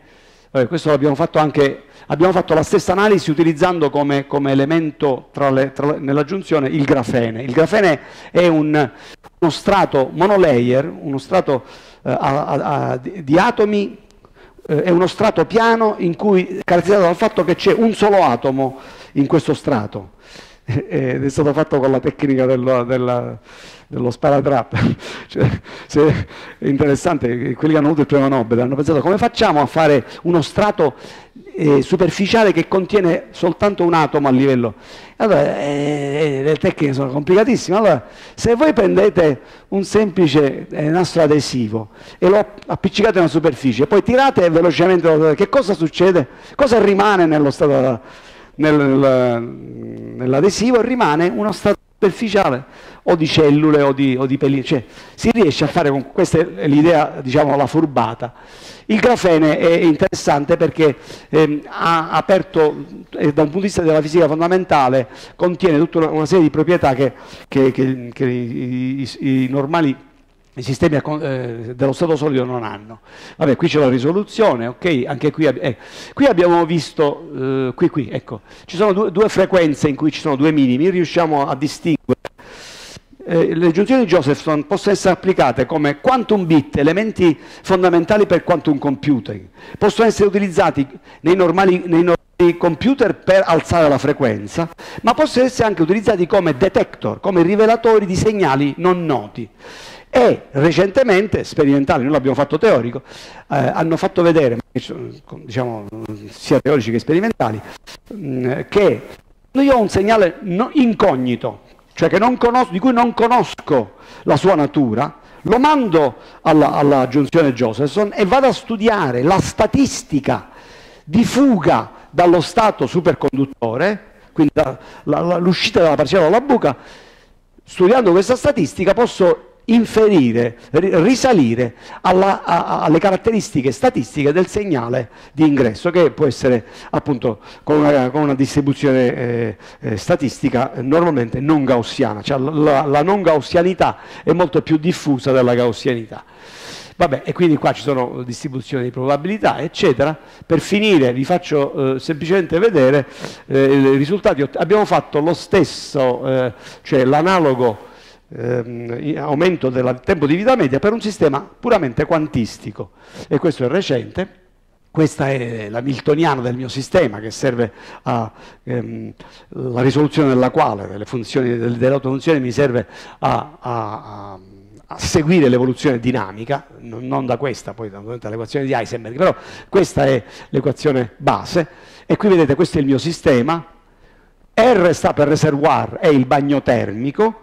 Speaker 2: vabbè, questo l'abbiamo fatto anche Abbiamo fatto la stessa analisi utilizzando come, come elemento tra le, tra, nella giunzione il grafene. Il grafene è un, uno strato monolayer, uno strato eh, a, a, di atomi, eh, è uno strato piano in cui, caratterizzato dal fatto che c'è un solo atomo in questo strato. *laughs* Ed è stato fatto con la tecnica della, della dello sparatrap. *laughs* cioè, è interessante, quelli che hanno avuto il premio Nobel hanno pensato come facciamo a fare uno strato eh, superficiale che contiene soltanto un atomo a livello. Allora, eh, le tecniche sono complicatissime. Allora, se voi prendete un semplice eh, nastro adesivo e lo appiccicate a una superficie, poi tirate velocemente, che cosa succede? Cosa rimane nello stato, nel, nel, nell'adesivo? Rimane uno stato superficiale o di cellule o di, o di pellicole, cioè si riesce a fare con questa è l'idea, diciamo, la furbata. Il grafene è interessante perché ehm, ha aperto, eh, da un punto di vista della fisica fondamentale, contiene tutta una, una serie di proprietà che, che, che, che i, i, i normali i sistemi eh, dello stato solido non hanno. Vabbè, qui c'è la risoluzione, ok? Anche qui, eh, qui abbiamo visto, eh, qui, qui, ecco, ci sono due, due, frequenze in cui ci sono due minimi, riusciamo a distinguere. Eh, le giunzioni di Josephson possono essere applicate come quantum bit, elementi fondamentali per quantum computing. Possono essere utilizzati nei normali, nei normali computer per alzare la frequenza, ma possono essere anche utilizzati come detector, come rivelatori di segnali non noti e recentemente, sperimentali, noi l'abbiamo fatto teorico, eh, hanno fatto vedere, diciamo, sia teorici che sperimentali, mh, mm, che io ho un segnale no, incognito, cioè conosco, di cui non conosco la sua natura, lo mando alla, alla giunzione Josephson e vado a studiare la statistica di fuga dallo stato superconduttore, quindi l'uscita dalla parcella dalla buca, studiando questa statistica posso inferire, risalire alla, a, alle caratteristiche statistiche del segnale di ingresso che può essere appunto con una, con una distribuzione eh, eh, statistica normalmente non gaussiana, cioè la, la, non gaussianità è molto più diffusa della gaussianità. Vabbè, e quindi qua ci sono distribuzioni di probabilità, eccetera. Per finire vi faccio eh, semplicemente vedere eh, i risultati. Abbiamo fatto lo stesso, eh, cioè l'analogo ehm, aumento del tempo di vita media per un sistema puramente quantistico. E questo è recente. Questa è la miltoniana del mio sistema che serve alla ehm, risoluzione della quale, delle funzioni, delle autofunzioni, mi serve a, a, a seguire l'evoluzione dinamica, non da questa, poi dall'equazione di Heisenberg, però questa è l'equazione base. E qui vedete questo è il mio sistema, R sta per reservoir, è il bagno termico,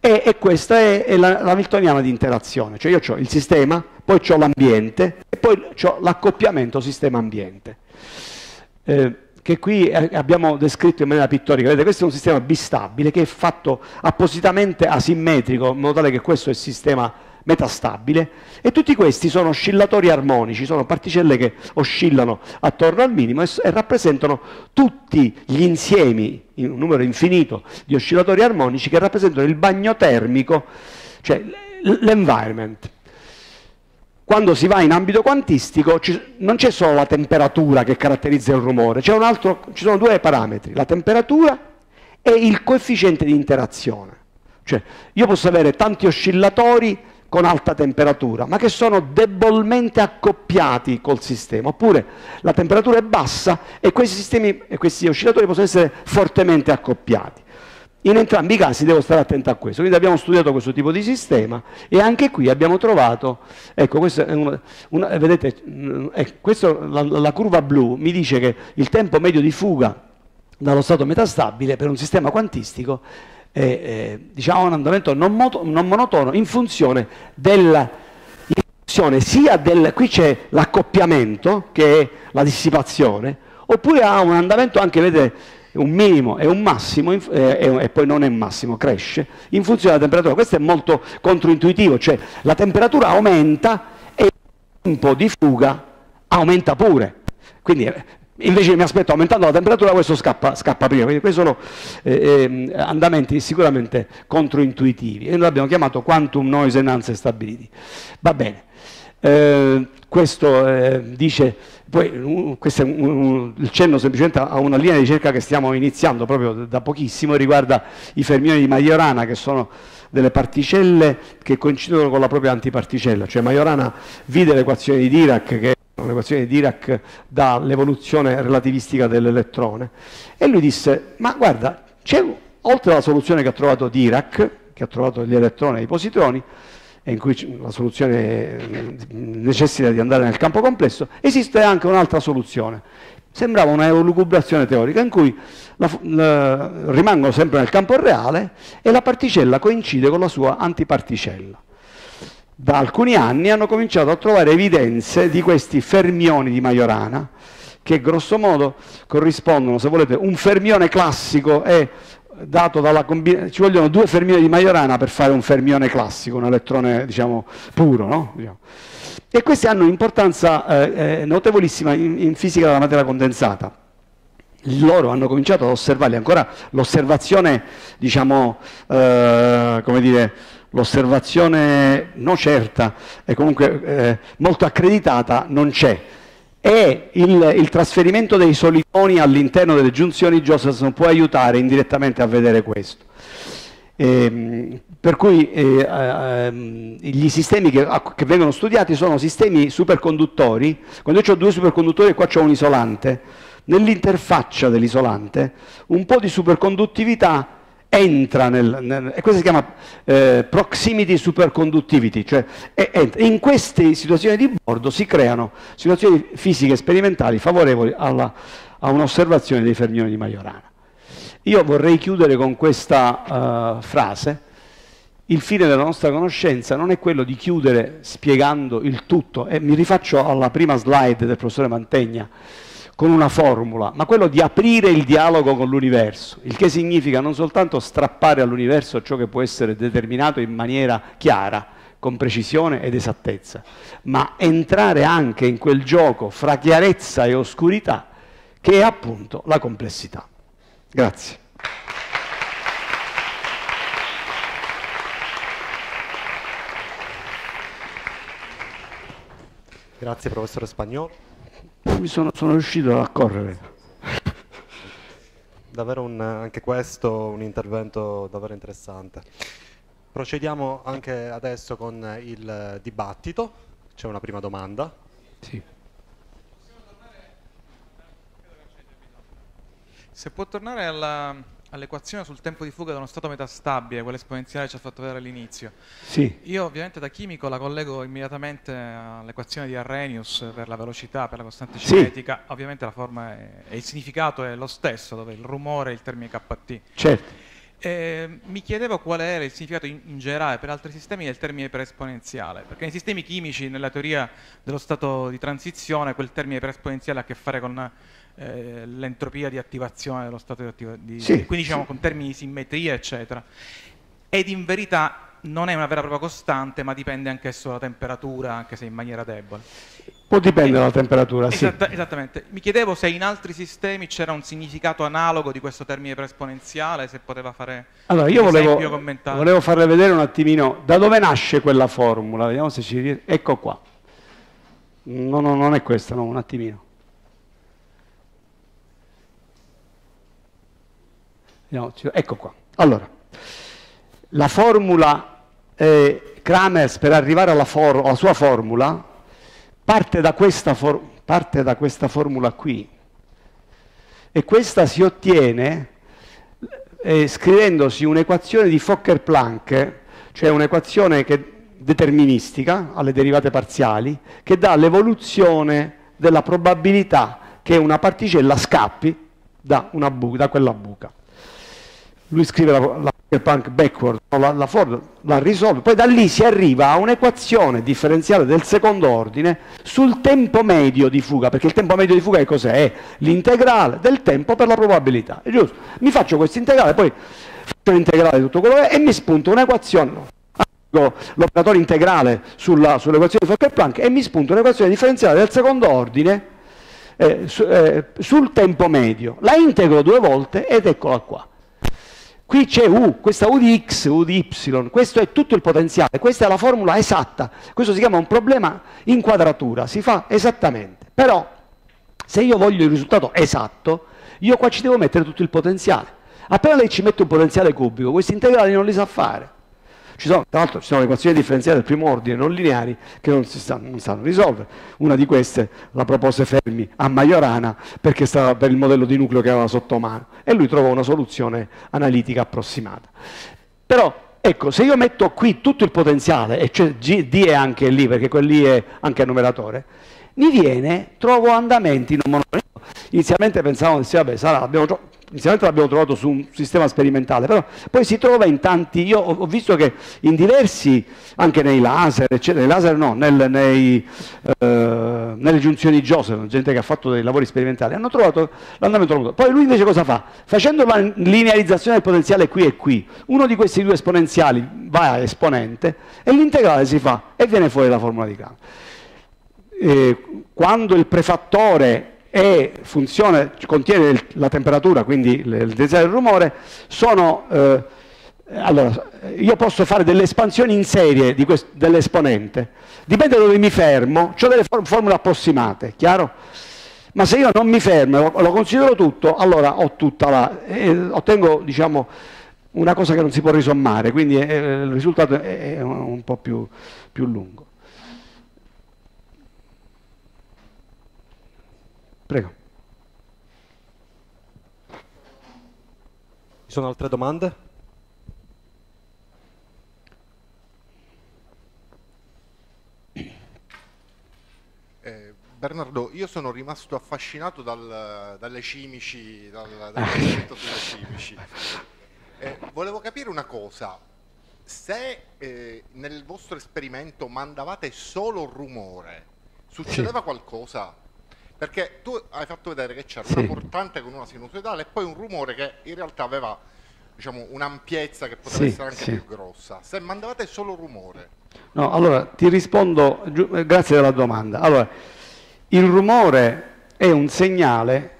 Speaker 2: e, e questa è, è la, la Miltoniana di interazione, cioè io ho il sistema, poi ho l'ambiente e poi ho l'accoppiamento sistema-ambiente. Eh, che qui eh, abbiamo descritto in maniera pittorica. Vedete, questo è un sistema bistabile che è fatto appositamente asimmetrico, in modo tale che questo è il sistema metastabile e tutti questi sono oscillatori armonici, sono particelle che oscillano attorno al minimo e, e rappresentano tutti gli insiemi, un numero infinito di oscillatori armonici che rappresentano il bagno termico, cioè l'environment. Quando si va in ambito quantistico non c'è solo la temperatura che caratterizza il rumore, altro, ci sono due parametri, la temperatura e il coefficiente di interazione. Cioè, io posso avere tanti oscillatori con alta temperatura, ma che sono debolmente accoppiati col sistema, oppure la temperatura è bassa e questi, sistemi, e questi oscillatori possono essere fortemente accoppiati. In entrambi i casi devo stare attento a questo, quindi abbiamo studiato questo tipo di sistema e anche qui abbiamo trovato, ecco, una, una, vedete, eh, questo, la, la curva blu mi dice che il tempo medio di fuga dallo stato metastabile per un sistema quantistico eh, diciamo un andamento non, moto, non, monotono in funzione della in funzione sia del qui c'è l'accoppiamento che è la dissipazione oppure ha un andamento anche vedete un minimo e un massimo eh, e, e, poi non è massimo, cresce in funzione della temperatura. Questo è molto controintuitivo, cioè la temperatura aumenta e il tempo di fuga aumenta pure. Quindi eh, Invece mi aspetto aumentando la temperatura questo scappa, scappa prima, quindi questi sono eh, eh, andamenti sicuramente controintuitivi. E noi l'abbiamo chiamato quantum noise enhanced stability. Va bene, eh, questo eh, dice, poi questo è un, un, il cenno semplicemente a una linea di ricerca che stiamo iniziando proprio da pochissimo, riguarda i fermioni di Majorana che sono delle particelle che coincidono con la propria antiparticella, cioè Majorana vide l'equazione di Dirac che un'equazione di Dirac dall'evoluzione relativistica dell'elettrone e lui disse ma guarda oltre alla soluzione che ha trovato Dirac che ha trovato gli elettroni e i positroni e in cui la soluzione necessita di andare nel campo complesso esiste anche un'altra soluzione Sembrava una elucubrazione teorica in cui la, la, rimangono sempre nel campo reale e la particella coincide con la sua antiparticella. Da alcuni anni hanno cominciato a trovare evidenze di questi fermioni di Majorana che grosso modo corrispondono, se volete, un fermione classico è dato dalla combinazione, ci vogliono due fermioni di Majorana per fare un fermione classico, un elettrone diciamo puro, no? diciamo. E questi hanno un'importanza eh, eh, notevolissima in, in fisica della materia condensata loro hanno cominciato ad osservarli, ancora l'osservazione, diciamo, eh, come dire, l'osservazione non certa e comunque eh, molto accreditata non c'è. E il, il, trasferimento dei solitoni all'interno delle giunzioni Josephson può aiutare indirettamente a vedere questo. E, ehm, per cui eh, eh, gli sistemi che, che, vengono studiati sono sistemi superconduttori. Quando io ho due superconduttori e qua ho un isolante, nell'interfaccia dell'isolante un po' di superconduttività entra nel, nel, e questo si chiama eh, proximity superconductivity, cioè in queste situazioni di bordo si creano situazioni fisiche sperimentali favorevoli alla, a un'osservazione dei fermioni di Majorana. Io vorrei chiudere con questa uh, frase, il fine della nostra conoscenza non è quello di chiudere spiegando il tutto, e mi rifaccio alla prima slide del professore Mantegna, con una formula, ma quello di aprire il dialogo con l'universo, il che significa non soltanto strappare all'universo ciò che può essere determinato in maniera chiara, con precisione ed esattezza, ma entrare anche in quel gioco fra chiarezza e oscurità che è appunto la complessità. Grazie.
Speaker 1: Grazie professore Spagnolo
Speaker 2: mi sono, sono riuscito a correre. *laughs*
Speaker 1: Davvero un, anche questo un intervento davvero interessante. Procediamo anche adesso con il dibattito. C'è una prima domanda.
Speaker 2: Sì.
Speaker 3: Se può tornare alla, all'equazione sul tempo di fuga da uno stato metastabile, quella esponenziale che ci ha fatto vedere all'inizio.
Speaker 2: Sì.
Speaker 3: Io ovviamente da chimico la collego immediatamente all'equazione di Arrhenius per la velocità, per la costante cinetica. Sì. Ovviamente la forma è, e il significato è lo stesso, dove il rumore è il termine KT.
Speaker 2: Certo.
Speaker 3: Eh, mi chiedevo qual era il significato in, in, generale per altri sistemi del termine per esponenziale, perché nei sistemi chimici, nella teoria dello stato di transizione, quel termine per esponenziale ha a che fare con eh, l'entropia di attivazione dello stato di attivazione,
Speaker 2: sì,
Speaker 3: quindi diciamo
Speaker 2: sì.
Speaker 3: con termini di simmetria, eccetera. Ed in verità non è una vera e propria costante, ma dipende anche esso dalla temperatura, anche se in maniera debole.
Speaker 2: Può dipendere dalla temperatura,
Speaker 3: esatta,
Speaker 2: sì.
Speaker 3: Esattamente. Mi chiedevo se in altri sistemi c'era un significato analogo di questo termine per esponenziale, se poteva fare
Speaker 2: allora, io volevo, volevo farle vedere un attimino da dove nasce quella formula. Vediamo se ci. Ecco qua. No, no, non è questa, no, un attimino. Ecco qua. Allora, la formula eh, Kramers per arrivare alla, for alla, sua formula parte da, for parte da questa formula qui e questa si ottiene eh, scrivendosi un'equazione di Fokker-Planck, cioè un'equazione deterministica alle derivate parziali, che dà l'evoluzione della probabilità che una particella scappi da, da quella buca lui scrive la, la punk backward, la, la Ford la risolve, poi da lì si arriva a un'equazione differenziale del secondo ordine sul tempo medio di fuga, perché il tempo medio di fuga è cos'è? È l'integrale del tempo per la probabilità, è giusto? Mi faccio questo integrale, poi faccio l'integrale di tutto quello che è e mi spunto un'equazione l'operatore integrale sulla, sull'equazione di Fokker-Planck e mi spunto un'equazione differenziale del secondo ordine eh, su, eh, sul tempo medio. La integro due volte ed eccola qua. Qui c'è U, questa U di X, U di Y, questo è tutto il potenziale, questa è la formula esatta, questo si chiama un problema in quadratura, si fa esattamente. Però se io voglio il risultato esatto, io qua ci devo mettere tutto il potenziale. Appena lei ci mette un potenziale cubico, questi integrali non li sa fare. Ci sono, tra l'altro ci sono equazioni differenziali del primo ordine non lineari che non si sanno, non sanno risolvere. Una di queste la propose Fermi a Majorana perché stava per il modello di nucleo che aveva sotto mano e lui trovò una soluzione analitica approssimata. Però ecco, se io metto qui tutto il potenziale, e cioè D è anche lì, perché quel lì è anche numeratore, mi viene, trovo andamenti non monotoni. Inizialmente pensavo, sì, vabbè, sarà, abbiamo, inizialmente l'abbiamo trovato su un sistema sperimentale, però poi si trova in tanti, io ho, visto che in diversi, anche nei laser, eccetera, nei laser no, nel, nei, eh, nelle giunzioni Joseph, gente che ha fatto dei lavori sperimentali, hanno trovato l'andamento Poi lui invece cosa fa? Facendo la linearizzazione del potenziale qui e qui, uno di questi due esponenziali va a esponente e l'integrale si fa e viene fuori la formula di Grano. Eh, quando il prefattore e funzione, contiene la temperatura, quindi il densità del rumore, sono, eh, allora, io posso fare delle espansioni in serie dell'esponente, dipende da dove mi fermo, ho delle formule approssimate, chiaro? Ma se io non mi fermo, lo, lo considero tutto, allora ho tutta la, eh, ottengo diciamo, una cosa che non si può risommare, quindi eh, il risultato è, è un po' più, più lungo. Prego.
Speaker 1: Ci sono altre domande?
Speaker 4: Eh, Bernardo, io sono rimasto affascinato dal, dalle cimici, dal, dal concetto sulle cimici. Eh, volevo capire una cosa, se eh, nel vostro esperimento mandavate solo rumore, succedeva sì. qualcosa? Perché tu hai fatto vedere che c'era sì. una portante con una sinusoidale e poi un rumore che in realtà aveva diciamo, un'ampiezza che poteva sì, essere anche sì. più grossa. Se mandavate solo rumore.
Speaker 2: No, allora ti rispondo, eh, grazie della domanda. Allora, il rumore è un segnale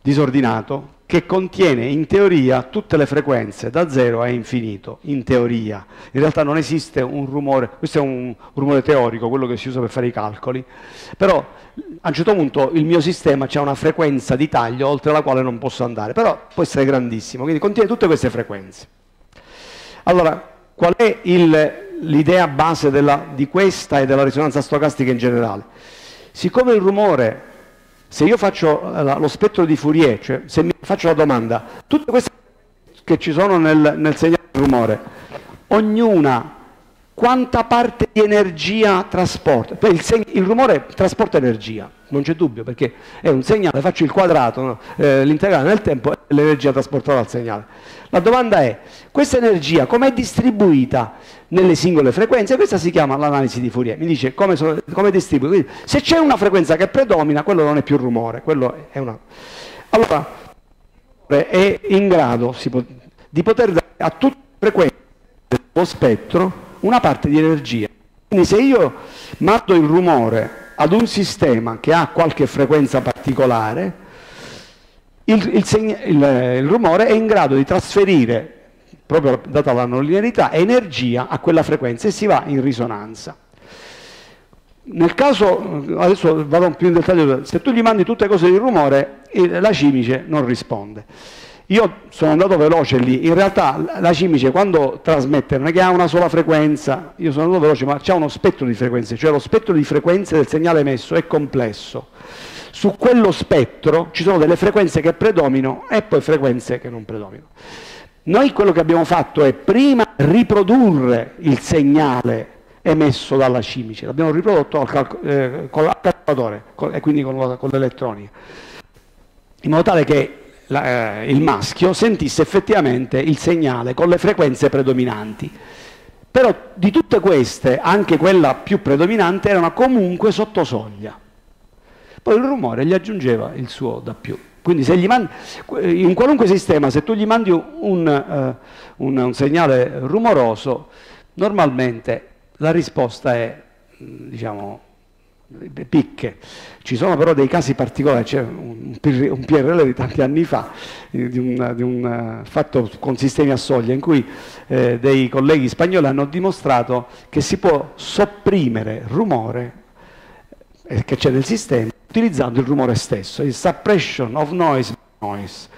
Speaker 2: disordinato che contiene in teoria tutte le frequenze da zero a infinito, in teoria. In realtà non esiste un rumore, questo è un rumore teorico, quello che si usa per fare i calcoli, però a un certo punto il mio sistema ha una frequenza di taglio oltre la quale non posso andare, però può essere grandissimo, quindi contiene tutte queste frequenze. Allora, qual è l'idea base della, di questa e della risonanza stocastica in generale? Siccome il rumore se io faccio eh, lo spettro di Fourier, cioè se mi faccio la domanda, tutte queste che ci sono nel, nel segnale di rumore, ognuna quanta parte di energia trasporta? Il, il, rumore trasporta energia, non c'è dubbio, perché è un segnale, faccio il quadrato, no? eh, l'integrale nel tempo è l'energia trasportata dal segnale. La domanda è, questa energia com'è distribuita nelle singole frequenze? Questa si chiama l'analisi di Fourier, mi dice come, sono, come distribuita. Quindi, se c'è una frequenza che predomina, quello non è più rumore, quello è una... Allora, è in grado può, di poter dare a tutte le frequenze dello spettro una parte di energia. Quindi se io mando il rumore ad un sistema che ha qualche frequenza particolare, il, il, segna, il, il rumore è in grado di trasferire, proprio data la non linearità, energia a quella frequenza e si va in risonanza. Nel caso, adesso vado più in dettaglio, se tu gli mandi tutte cose di rumore, la cimice non risponde. Io sono andato veloce lì, in realtà la cimice quando trasmette non è che ha una sola frequenza, io sono andato veloce, ma c'è uno spettro di frequenze, cioè lo spettro di frequenze del segnale emesso è complesso. Su quello spettro ci sono delle frequenze che predominano e poi frequenze che non predominano. Noi quello che abbiamo fatto è prima riprodurre il segnale emesso dalla cimice, l'abbiamo riprodotto eh, con il calcolatore e quindi con, con l'elettronica, in modo tale che la, eh, il maschio sentisse effettivamente il segnale con le frequenze predominanti. Però di tutte queste, anche quella più predominante era comunque sotto soglia. Poi il rumore gli aggiungeva il suo da più. Quindi mandi, in qualunque sistema, se tu gli mandi un, un, uh, un, un segnale rumoroso, normalmente la risposta è, diciamo, picche. Ci sono però dei casi particolari, c'è un, PRL di tanti anni fa, di un, di un, fatto con sistemi a soglia, in cui eh, dei colleghi spagnoli hanno dimostrato che si può sopprimere rumore eh, che c'è nel sistema utilizzando il rumore stesso, il suppression of noise noise.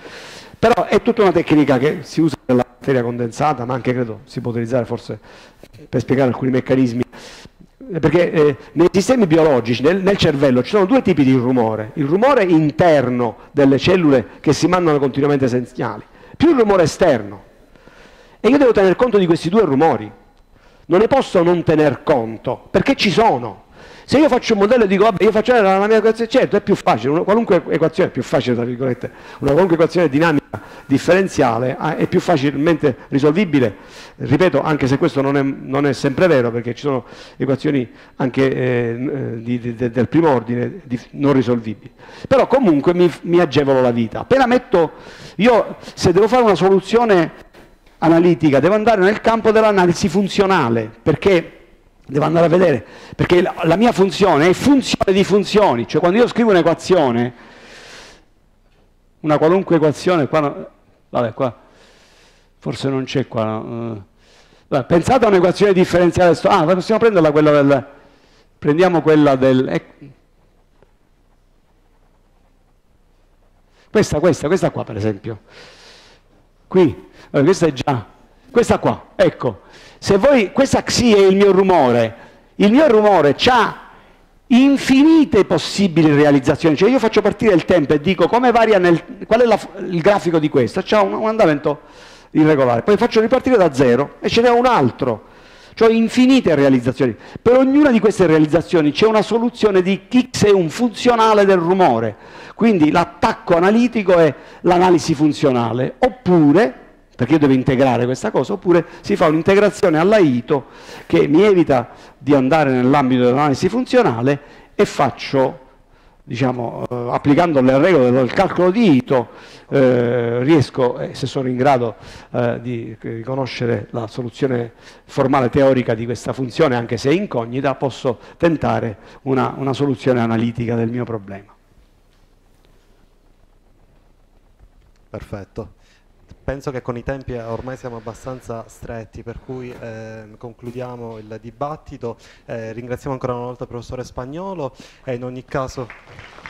Speaker 2: Però è tutta una tecnica che si usa nella materia condensata, ma anche credo si può utilizzare forse per spiegare alcuni meccanismi. Perché eh, nei sistemi biologici, nel, nel, cervello, ci sono due tipi di rumore. Il rumore interno delle cellule che si mandano continuamente segnali, più il rumore esterno. E io devo tener conto di questi due rumori. Non ne posso non tener conto, perché ci sono Se io faccio un modello e dico, vabbè, io faccio la mia equazione, certo, è più facile, una qualunque equazione è più facile, tra virgolette, una qualunque equazione dinamica differenziale ah, è più facilmente risolvibile, ripeto, anche se questo non è, non è sempre vero, perché ci sono equazioni anche eh, di, di, del primo ordine di, non risolvibili. Però comunque mi, mi agevolo la vita. Appena metto, io se devo fare una soluzione analitica, devo andare nel campo dell'analisi funzionale, perché devo andare a vedere, perché la, mia funzione è funzione di funzioni, cioè quando io scrivo un'equazione, una qualunque equazione, qua, vabbè, qua forse non c'è qua, uh, pensate a un'equazione differenziale, ah, possiamo prenderla quella del, prendiamo quella del, eh, questa, questa, questa qua per esempio, qui, allora, questa è già, questa qua, ecco, se voi, questa xi è il mio rumore, il mio rumore ha infinite possibili realizzazioni, cioè io faccio partire il tempo e dico come varia nel, qual è la, il grafico di questo, c'è un, un, andamento irregolare, poi faccio ripartire da zero e ce n'è un altro, cioè infinite realizzazioni. Per ognuna di queste realizzazioni c'è una soluzione di x è un funzionale del rumore, quindi l'attacco analitico è l'analisi funzionale, oppure perché io devo integrare questa cosa, oppure si fa un'integrazione alla ITO che mi evita di andare nell'ambito dell'analisi funzionale e faccio, diciamo, eh, applicando le regole del calcolo di ITO, eh, riesco, eh, se sono in grado eh, di riconoscere la soluzione formale teorica di questa funzione, anche se è incognita, posso tentare una, una soluzione analitica del mio problema.
Speaker 1: Perfetto. Penso che con i tempi ormai siamo abbastanza stretti, per cui eh, concludiamo il dibattito. Eh, ringraziamo ancora una volta il professore Spagnolo e in ogni caso...